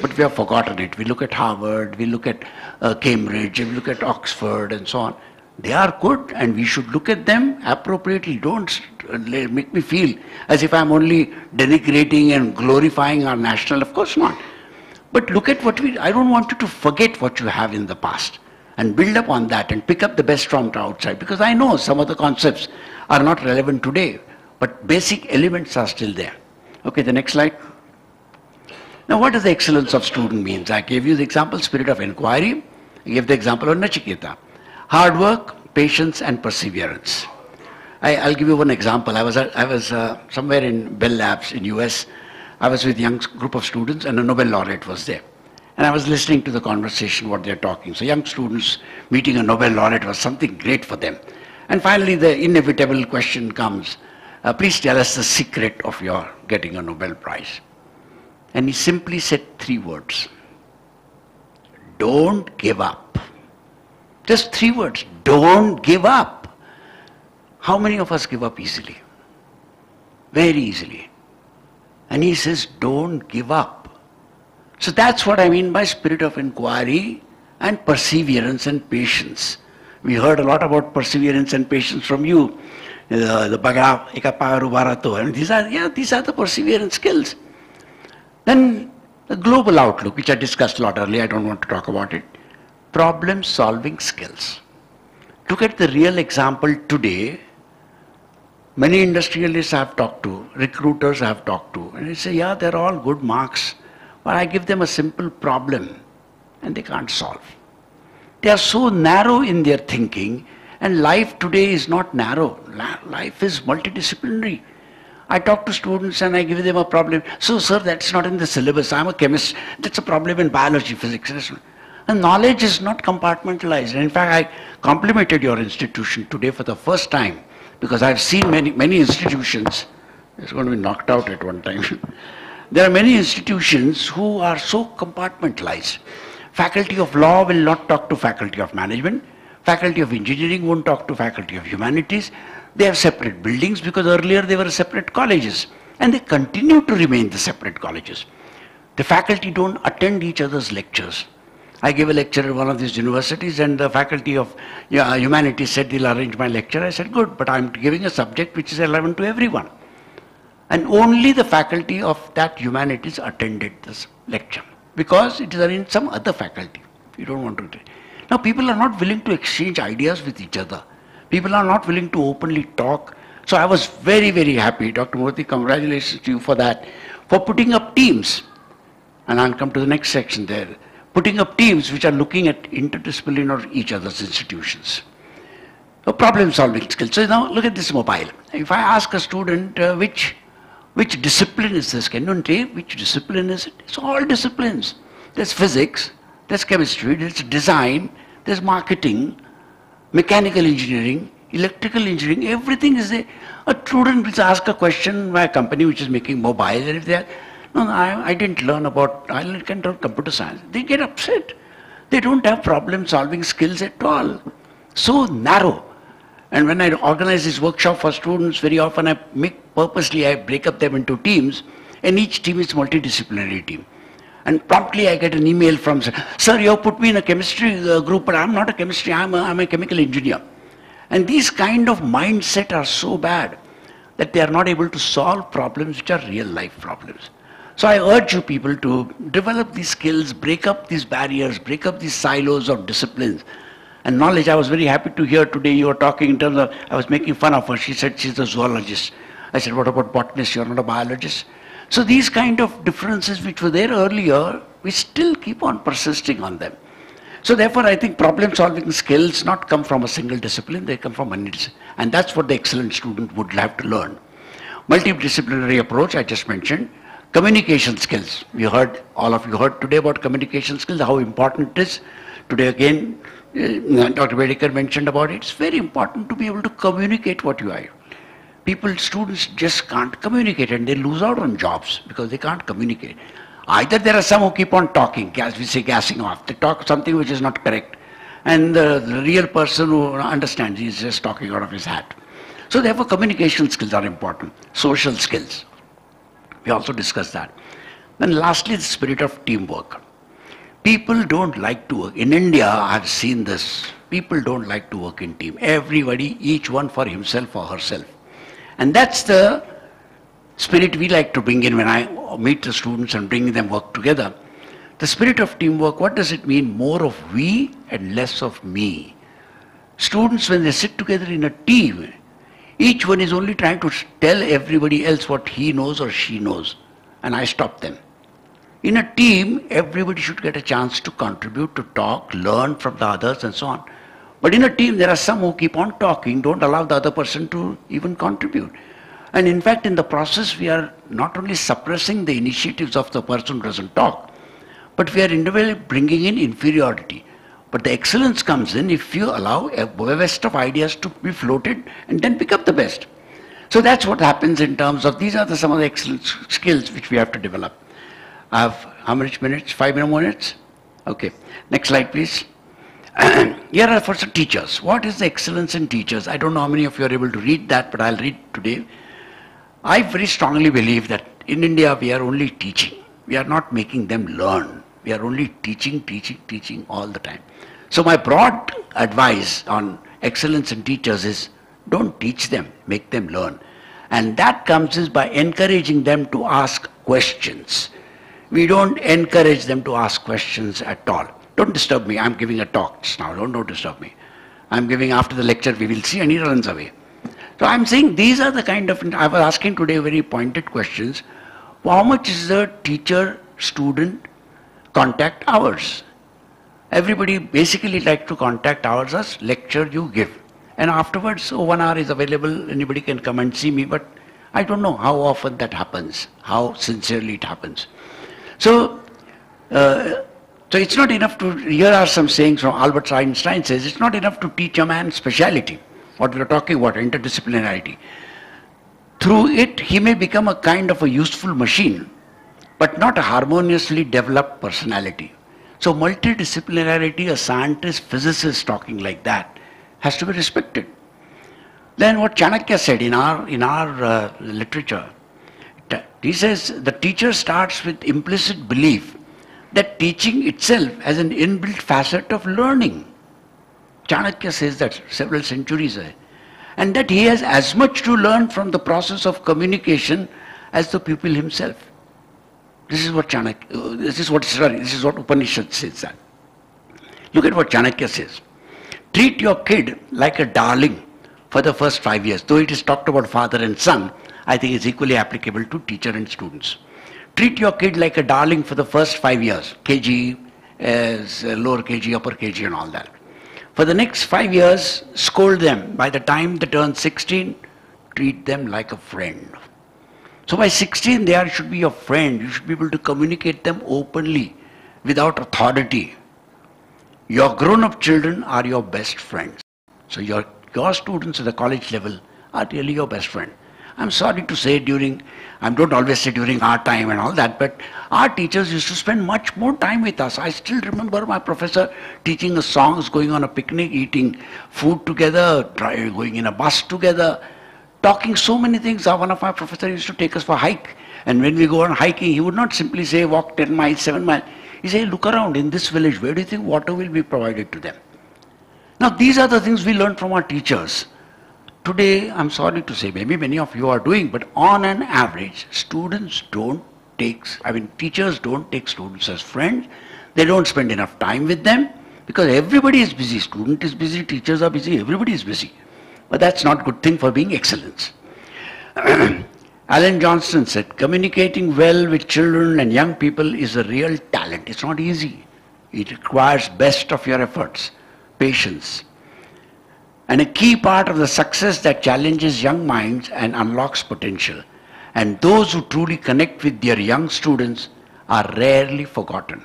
But we have forgotten it. We look at Harvard, we look at uh, Cambridge, we look at Oxford and so on. They are good and we should look at them appropriately. Don't uh, make me feel as if I'm only denigrating and glorifying our national. Of course not. But look at what we, I don't want you to forget what you have in the past and build up on that and pick up the best from the outside because I know some of the concepts are not relevant today, but basic elements are still there. Okay, the next slide. Now, what does the excellence of student means? I gave you the example, spirit of inquiry. I gave the example of Nachiketa. Hard work, patience, and perseverance. I, will give you one example. I was, I was uh, somewhere in Bell Labs in US. I was with a young group of students and a Nobel laureate was there. And I was listening to the conversation, what they're talking. So young students meeting a Nobel laureate was something great for them. And finally, the inevitable question comes, uh, please tell us the secret of your getting a Nobel Prize. And he simply said three words. Don't give up. Just three words. Don't give up. How many of us give up easily? Very easily. And he says, don't give up. So that's what I mean by spirit of inquiry and perseverance and patience. We heard a lot about perseverance and patience from you. Uh, the Bhaga, Ekapagaru Bharato. And these are, yeah, these are the perseverance skills. Then the global outlook, which I discussed a lot earlier, I don't want to talk about it. Problem solving skills. Look at the real example today. Many industrialists I've talked to, recruiters I've talked to, and they say, yeah, they're all good marks, but I give them a simple problem and they can't solve. They are so narrow in their thinking, and life today is not narrow. Life is multidisciplinary. I talk to students and I give them a problem. So, sir, that's not in the syllabus. I'm a chemist. That's a problem in biology, physics. And knowledge is not compartmentalized. In fact, I complimented your institution today for the first time because I've seen many, many institutions. It's going to be knocked out at one time. there are many institutions who are so compartmentalized. Faculty of law will not talk to faculty of management. Faculty of engineering won't talk to faculty of humanities. They have separate buildings because earlier they were separate colleges and they continue to remain the separate colleges. The faculty don't attend each other's lectures. I gave a lecture at one of these universities and the faculty of yeah, humanities said they'll arrange my lecture. I said, good, but I'm giving a subject which is relevant to everyone. And only the faculty of that humanities attended this lecture because it is in some other faculty. You don't want to. Now people are not willing to exchange ideas with each other. People are not willing to openly talk. So I was very, very happy. Dr. Murthy, congratulations to you for that, for putting up teams. And I'll come to the next section there. Putting up teams which are looking at interdisciplinary or each other's institutions. A problem solving skill. So now look at this mobile. If I ask a student uh, which which discipline is this? Can you say which discipline is it? It's all disciplines. There's physics, there's chemistry, there's design, there's marketing, mechanical engineering, electrical engineering, everything is there. A student will ask a question by a company which is making mobile, and if they are, no, I, I didn't learn about, I can learn computer science. They get upset. They don't have problem solving skills at all. So narrow. And when I organize this workshop for students, very often I make purposely, I break up them into teams, and each team is multidisciplinary team. And promptly I get an email from, sir, you have put me in a chemistry uh, group, but I'm not a chemistry, I'm a, I'm a chemical engineer. And these kind of mindset are so bad that they are not able to solve problems which are real life problems. So I urge you people to develop these skills, break up these barriers, break up these silos of disciplines, and knowledge. I was very happy to hear today you were talking in terms of, I was making fun of her. She said she's a zoologist. I said, what about botanist? You're not a biologist. So these kind of differences which were there earlier, we still keep on persisting on them. So therefore, I think problem solving skills not come from a single discipline, they come from many disciplines. And that's what the excellent student would have to learn. Multidisciplinary approach, I just mentioned. Communication skills. We heard, all of you heard today about communication skills, how important it is. Today again, uh, Dr. Bedekar mentioned about it. It's very important to be able to communicate what you are. People, students just can't communicate and they lose out on jobs because they can't communicate. Either there are some who keep on talking, as we say gassing off. They talk something which is not correct. And the, the real person who understands, is just talking out of his hat. So therefore communication skills are important. Social skills. We also discussed that. Then lastly, the spirit of teamwork. People don't like to work. In India, I've seen this. People don't like to work in team. Everybody, each one for himself or herself. And that's the spirit we like to bring in when I meet the students and bring them work together. The spirit of teamwork, what does it mean? More of we and less of me. Students, when they sit together in a team, each one is only trying to tell everybody else what he knows or she knows. And I stop them. In a team, everybody should get a chance to contribute, to talk, learn from the others and so on. But in a team, there are some who keep on talking, don't allow the other person to even contribute. And in fact, in the process, we are not only suppressing the initiatives of the person who doesn't talk, but we are individually bringing in inferiority. But the excellence comes in if you allow a best of ideas to be floated and then pick up the best. So that's what happens in terms of these are the, some of the excellent skills which we have to develop. I have how many minutes? Five more minutes? Okay. Next slide, please. Here are for teachers. What is the excellence in teachers? I don't know how many of you are able to read that, but I'll read today. I very strongly believe that in India we are only teaching. We are not making them learn. We are only teaching, teaching, teaching all the time. So my broad advice on excellence in teachers is don't teach them, make them learn. And that comes is by encouraging them to ask questions we don't encourage them to ask questions at all. Don't disturb me. I'm giving a talk now. Don't, don't disturb me. I'm giving after the lecture, we will see, and he runs away. So I'm saying these are the kind of, I was asking today very pointed questions. How much is the teacher-student contact hours? Everybody basically like to contact hours as lecture you give. And afterwards, so one hour is available, anybody can come and see me, but I don't know how often that happens, how sincerely it happens. So, uh, so it's not enough to, here are some sayings from Albert Einstein says, it's not enough to teach a man speciality, what we are talking about, interdisciplinarity. Through it, he may become a kind of a useful machine, but not a harmoniously developed personality. So multidisciplinarity, a scientist, physicist talking like that, has to be respected. Then what Chanakya said in our, in our uh, literature, he says the teacher starts with implicit belief that teaching itself has an inbuilt facet of learning. Chanakya says that several centuries ago. And that he has as much to learn from the process of communication as the pupil himself. This is what Chanakya, this is what, sorry, this is what Upanishad says that. Look at what Chanakya says. Treat your kid like a darling for the first five years. Though it is talked about father and son, I think it's equally applicable to teacher and students. Treat your kid like a darling for the first five years, KG, as uh, lower KG, upper KG and all that. For the next five years, scold them. By the time they turn 16, treat them like a friend. So by 16, they are, should be your friend. You should be able to communicate them openly, without authority. Your grown-up children are your best friends. So your, your students at the college level are really your best friend. I'm sorry to say during, I don't always say during our time and all that, but our teachers used to spend much more time with us. I still remember my professor teaching us songs, going on a picnic, eating food together, going in a bus together, talking so many things. One of my professors used to take us for a hike. And when we go on hiking, he would not simply say walk 10 miles, 7 miles. He say, look around in this village, where do you think water will be provided to them? Now these are the things we learned from our teachers. Today, I'm sorry to say, maybe many of you are doing, but on an average, students don't take, I mean, teachers don't take students as friends. They don't spend enough time with them because everybody is busy. Student is busy, teachers are busy, everybody is busy. But that's not good thing for being excellence. Alan Johnston said, communicating well with children and young people is a real talent. It's not easy. It requires best of your efforts, patience, and a key part of the success that challenges young minds and unlocks potential. And those who truly connect with their young students are rarely forgotten.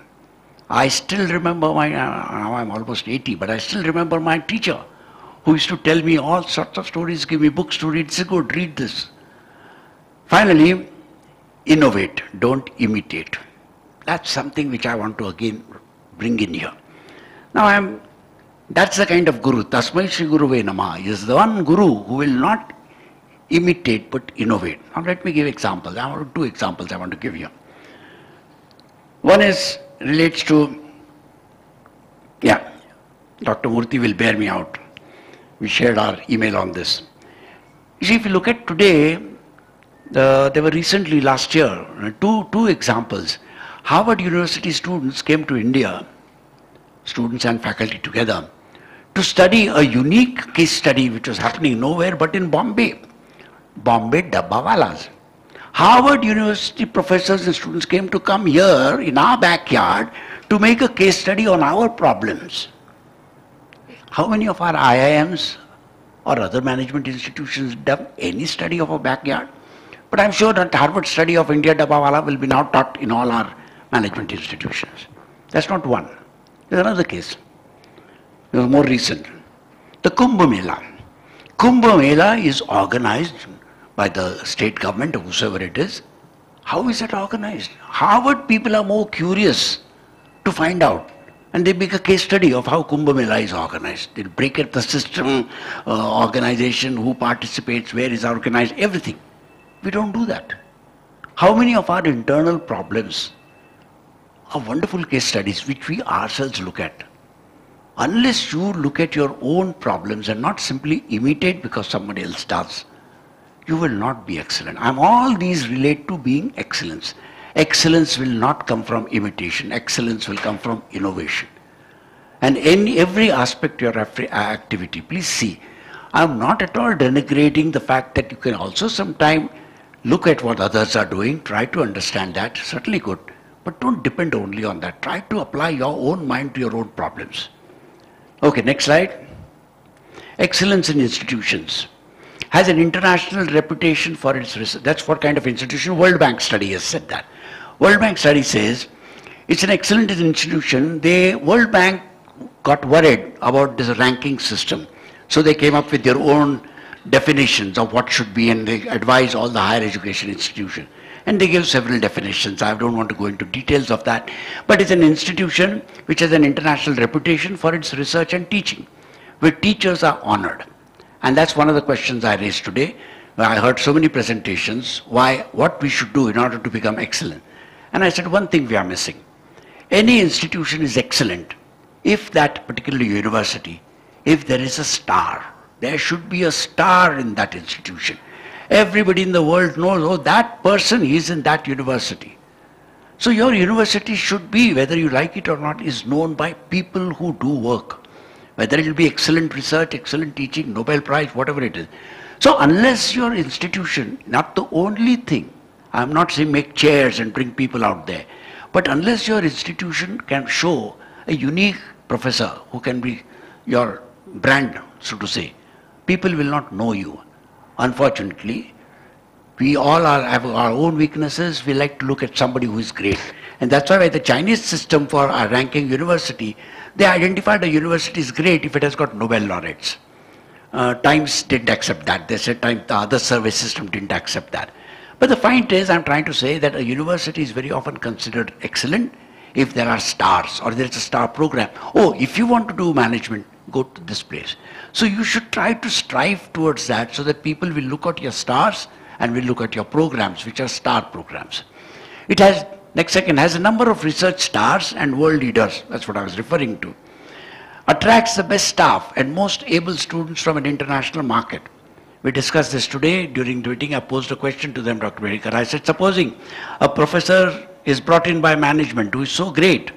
I still remember my, uh, now I'm almost 80, but I still remember my teacher who used to tell me all sorts of stories, give me books to read. Say, good, read this. Finally, innovate, don't imitate. That's something which I want to again bring in here. Now I'm that's the kind of guru. Tasmai Shri Guruve Nama is the one guru who will not imitate but innovate. Now let me give examples. I want two examples I want to give you. One is relates to, yeah, Dr. Murthy will bear me out. We shared our email on this. You see, if you look at today, the, there were recently last year uh, two, two examples. Harvard University students came to India, students and faculty together, to study a unique case study which was happening nowhere but in Bombay. Bombay Dabbawalas. Harvard University professors and students came to come here in our backyard to make a case study on our problems. How many of our IIMs or other management institutions done any study of our backyard? But I'm sure that Harvard study of India Dabbawala will be now taught in all our management institutions. That's not one. There's another case. It was more recent. The Kumbh Mela. Kumbh Mela is organized by the state government or whoever it is. How is it organized? Harvard people are more curious to find out. And they make a case study of how Kumbh Mela is organized. They break up the system, uh, organization, who participates, where is organized, everything. We don't do that. How many of our internal problems are wonderful case studies which we ourselves look at? unless you look at your own problems and not simply imitate because somebody else does, you will not be excellent. And all these relate to being excellence. Excellence will not come from imitation. Excellence will come from innovation. And in every aspect of your uh, activity, please see, I'm not at all denigrating the fact that you can also sometimes look at what others are doing, try to understand that, certainly good. But don't depend only on that. Try to apply your own mind to your own problems. Okay, next slide. Excellence in institutions has an international reputation for its research. That's what kind of institution World Bank study has said that. World Bank study says it's an excellent institution. The World Bank got worried about this ranking system. So they came up with their own definitions of what should be and they advise all the higher education institutions. And they give several definitions. I don't want to go into details of that. But it's an institution which has an international reputation for its research and teaching, where teachers are honored. And that's one of the questions I raised today. I heard so many presentations, why, what we should do in order to become excellent. And I said, one thing we are missing. any institution is excellent if that particular university, if there is a star, there should be a star in that institution. Everybody in the world knows, oh, that person is in that university. So your university should be, whether you like it or not, is known by people who do work. Whether it will be excellent research, excellent teaching, Nobel Prize, whatever it is. So unless your institution, not the only thing, I'm not saying make chairs and bring people out there, but unless your institution can show a unique professor who can be your brand, so to say, people will not know you. Unfortunately, we all are, have our own weaknesses. We like to look at somebody who is great. And that's why the Chinese system for ranking university, they identified a university is great if it has got Nobel laureates. Uh, Times didn't accept that. They said time, the other survey system didn't accept that. But the point is, I'm trying to say that a university is very often considered excellent if there are stars or there's a star program. Oh, if you want to do management, go to this place. So you should try to strive towards that so that people will look at your stars and will look at your programs, which are star programs. It has, next second, has a number of research stars and world leaders. That's what I was referring to. Attracts the best staff and most able students from an international market. We discussed this today during the meeting. I posed a question to them, Dr. Bedekar. I said, supposing a professor is brought in by management who is so great,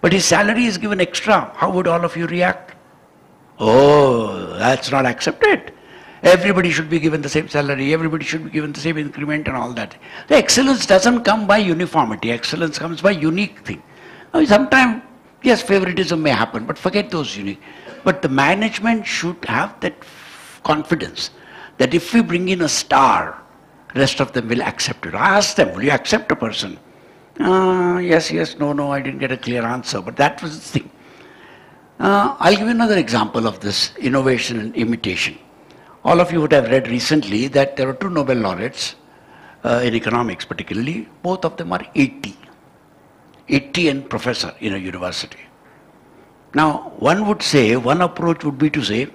but his salary is given extra, how would all of you react? Oh, that's not accepted. Everybody should be given the same salary, everybody should be given the same increment and all that. The excellence doesn't come by uniformity, excellence comes by unique thing. Now, sometimes, yes, favoritism may happen, but forget those unique. But the management should have that confidence that if we bring in a star, rest of them will accept it. I asked them, will you accept a person? Uh, yes, yes, no, no, I didn't get a clear answer, but that was the thing. Uh, I'll give you another example of this innovation and imitation. All of you would have read recently that there are two Nobel laureates uh, in economics particularly, both of them are 80. 80 and professor in a university. Now, one would say, one approach would be to say,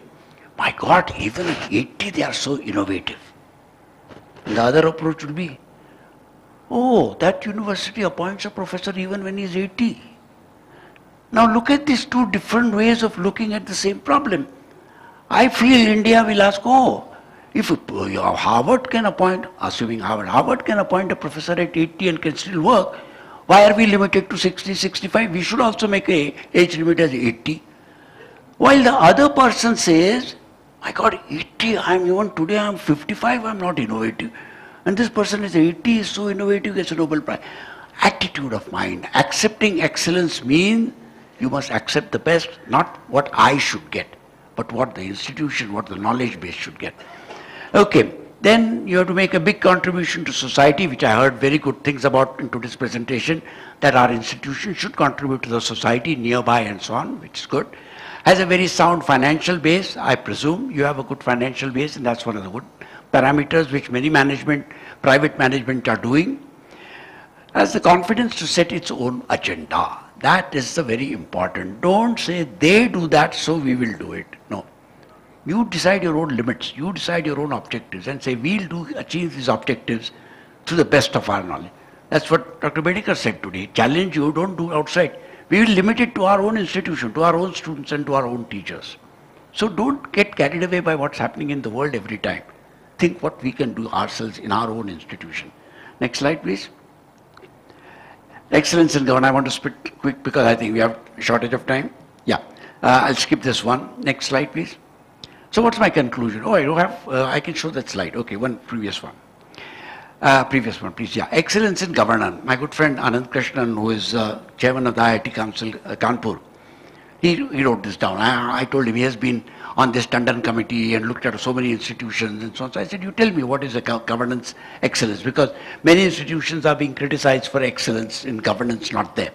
my God, even at 80 they are so innovative. And the other approach would be, oh, that university appoints a professor even when he's 80. Now look at these two different ways of looking at the same problem. I feel India will ask, oh, if uh, Harvard can appoint, assuming Harvard, Harvard can appoint a professor at 80 and can still work, why are we limited to 60, 65? We should also make a age limit as 80. While the other person says, my God, 80, I'm even today I'm 55, I'm not innovative. And this person is 80, is so innovative, gets a Nobel Prize. Attitude of mind. Accepting excellence means you must accept the best, not what I should get, but what the institution, what the knowledge base should get. Okay, then you have to make a big contribution to society, which I heard very good things about in today's presentation, that our institution should contribute to the society nearby and so on, which is good has a very sound financial base. I presume you have a good financial base and that's one of the good parameters which many management, private management are doing. Has the confidence to set its own agenda. That is the very important. Don't say they do that so we will do it. No. You decide your own limits. You decide your own objectives and say we'll do achieve these objectives to the best of our knowledge. That's what Dr. Bedekar said today. Challenge you, don't do outside. We will limit it to our own institution, to our own students and to our own teachers. So don't get carried away by what's happening in the world every time. Think what we can do ourselves in our own institution. Next slide, please. Excellence in government. I want to speak quick because I think we have shortage of time. Yeah, uh, I'll skip this one. Next slide, please. So what's my conclusion? Oh, I don't have, uh, I can show that slide. Okay, one previous one. Uh, previous one, please. Yeah. Excellence in governance. My good friend Anand Krishnan, who is uh, chairman of the IIT Council, uh, Kanpur, he, he wrote this down. I, I told him he has been on this Tandon committee and looked at so many institutions and so on. So I said, you tell me what is the governance excellence? Because many institutions are being criticized for excellence in governance not there.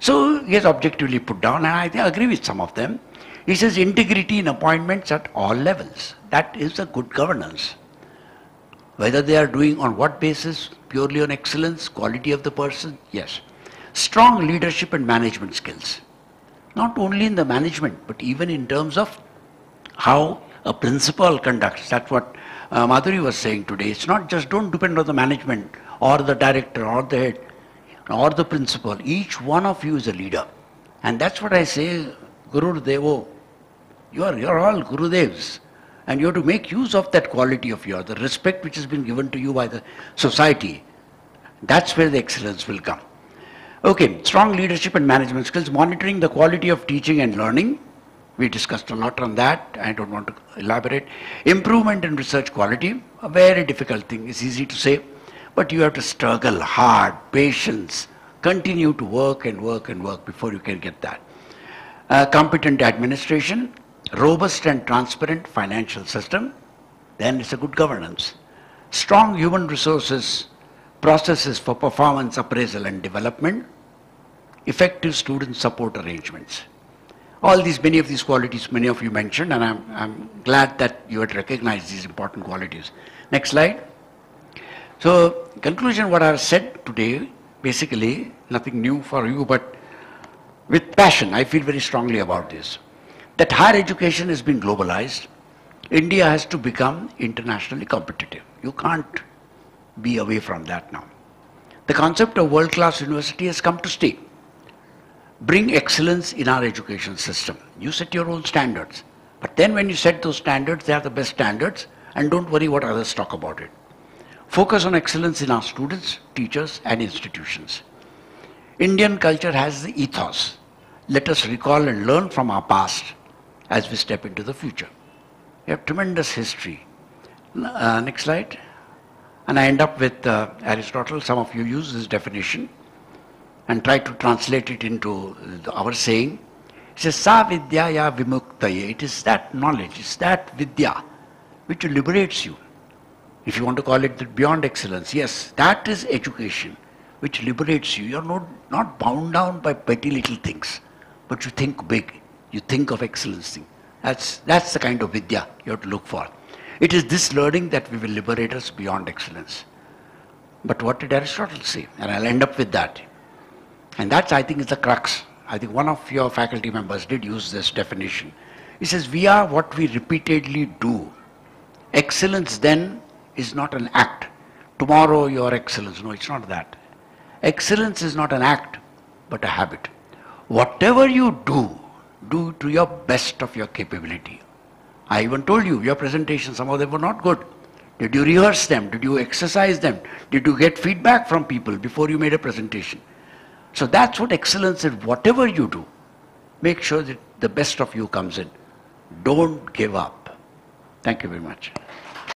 So he has objectively put down, and I agree with some of them. He says integrity in appointments at all levels. That is a good governance. Whether they are doing on what basis? Purely on excellence, quality of the person? Yes. Strong leadership and management skills. Not only in the management, but even in terms of how a principal conducts. That's what uh, Madhuri was saying today. It's not just don't depend on the management or the director or the head. or the principal, each one of you is a leader. And that's what I say, Guru Devo. You are, you are all Gurudevs. And you have to make use of that quality of yours, the respect which has been given to you by the society. That's where the excellence will come. Okay, strong leadership and management skills, monitoring the quality of teaching and learning. We discussed a lot on that. I don't want to elaborate. Improvement in research quality, a very difficult thing. It's easy to say, but you have to struggle hard, patience, continue to work and work and work before you can get that. Uh, competent administration, robust and transparent financial system, then it's a good governance. Strong human resources processes for performance appraisal and development, effective student support arrangements. All these, many of these qualities, many of you mentioned, and I'm, I'm glad that you had recognized these important qualities. Next slide. So, conclusion, what I've said today, basically, nothing new for you, but with passion, I feel very strongly about this. That higher education has been globalized. India has to become internationally competitive. You can't be away from that now. The concept of world-class university has come to stay. Bring excellence in our education system. You set your own standards. But then when you set those standards, they are the best standards and don't worry what others talk about it. Focus on excellence in our students, teachers and institutions. Indian culture has the ethos. Let us recall and learn from our past as we step into the future. We have tremendous history. Uh, next slide. And I end up with uh, Aristotle. Some of you use this definition and try to translate it into our saying. It says, Sa vidyaya vimuktaye. It is that knowledge, it's that vidya which liberates you. If you want to call it beyond excellence, yes, that is education which liberates you. You're not, not bound down by petty little things, but you think big. You think of excellence. That's, that's the kind of vidya you have to look for. It is this learning that we will liberate us beyond excellence. But what did Aristotle say? And I'll end up with that. And that's, I think, is the crux. I think one of your faculty members did use this definition. He says, we are what we repeatedly do. Excellence then is not an act. Tomorrow your excellence. No, it's not that. Excellence is not an act, but a habit. Whatever you do, do to your best of your capability. I even told you, your presentation, some of them were not good. Did you rehearse them? Did you exercise them? Did you get feedback from people before you made a presentation? So that's what excellence is. Whatever you do, make sure that the best of you comes in. Don't give up. Thank you very much.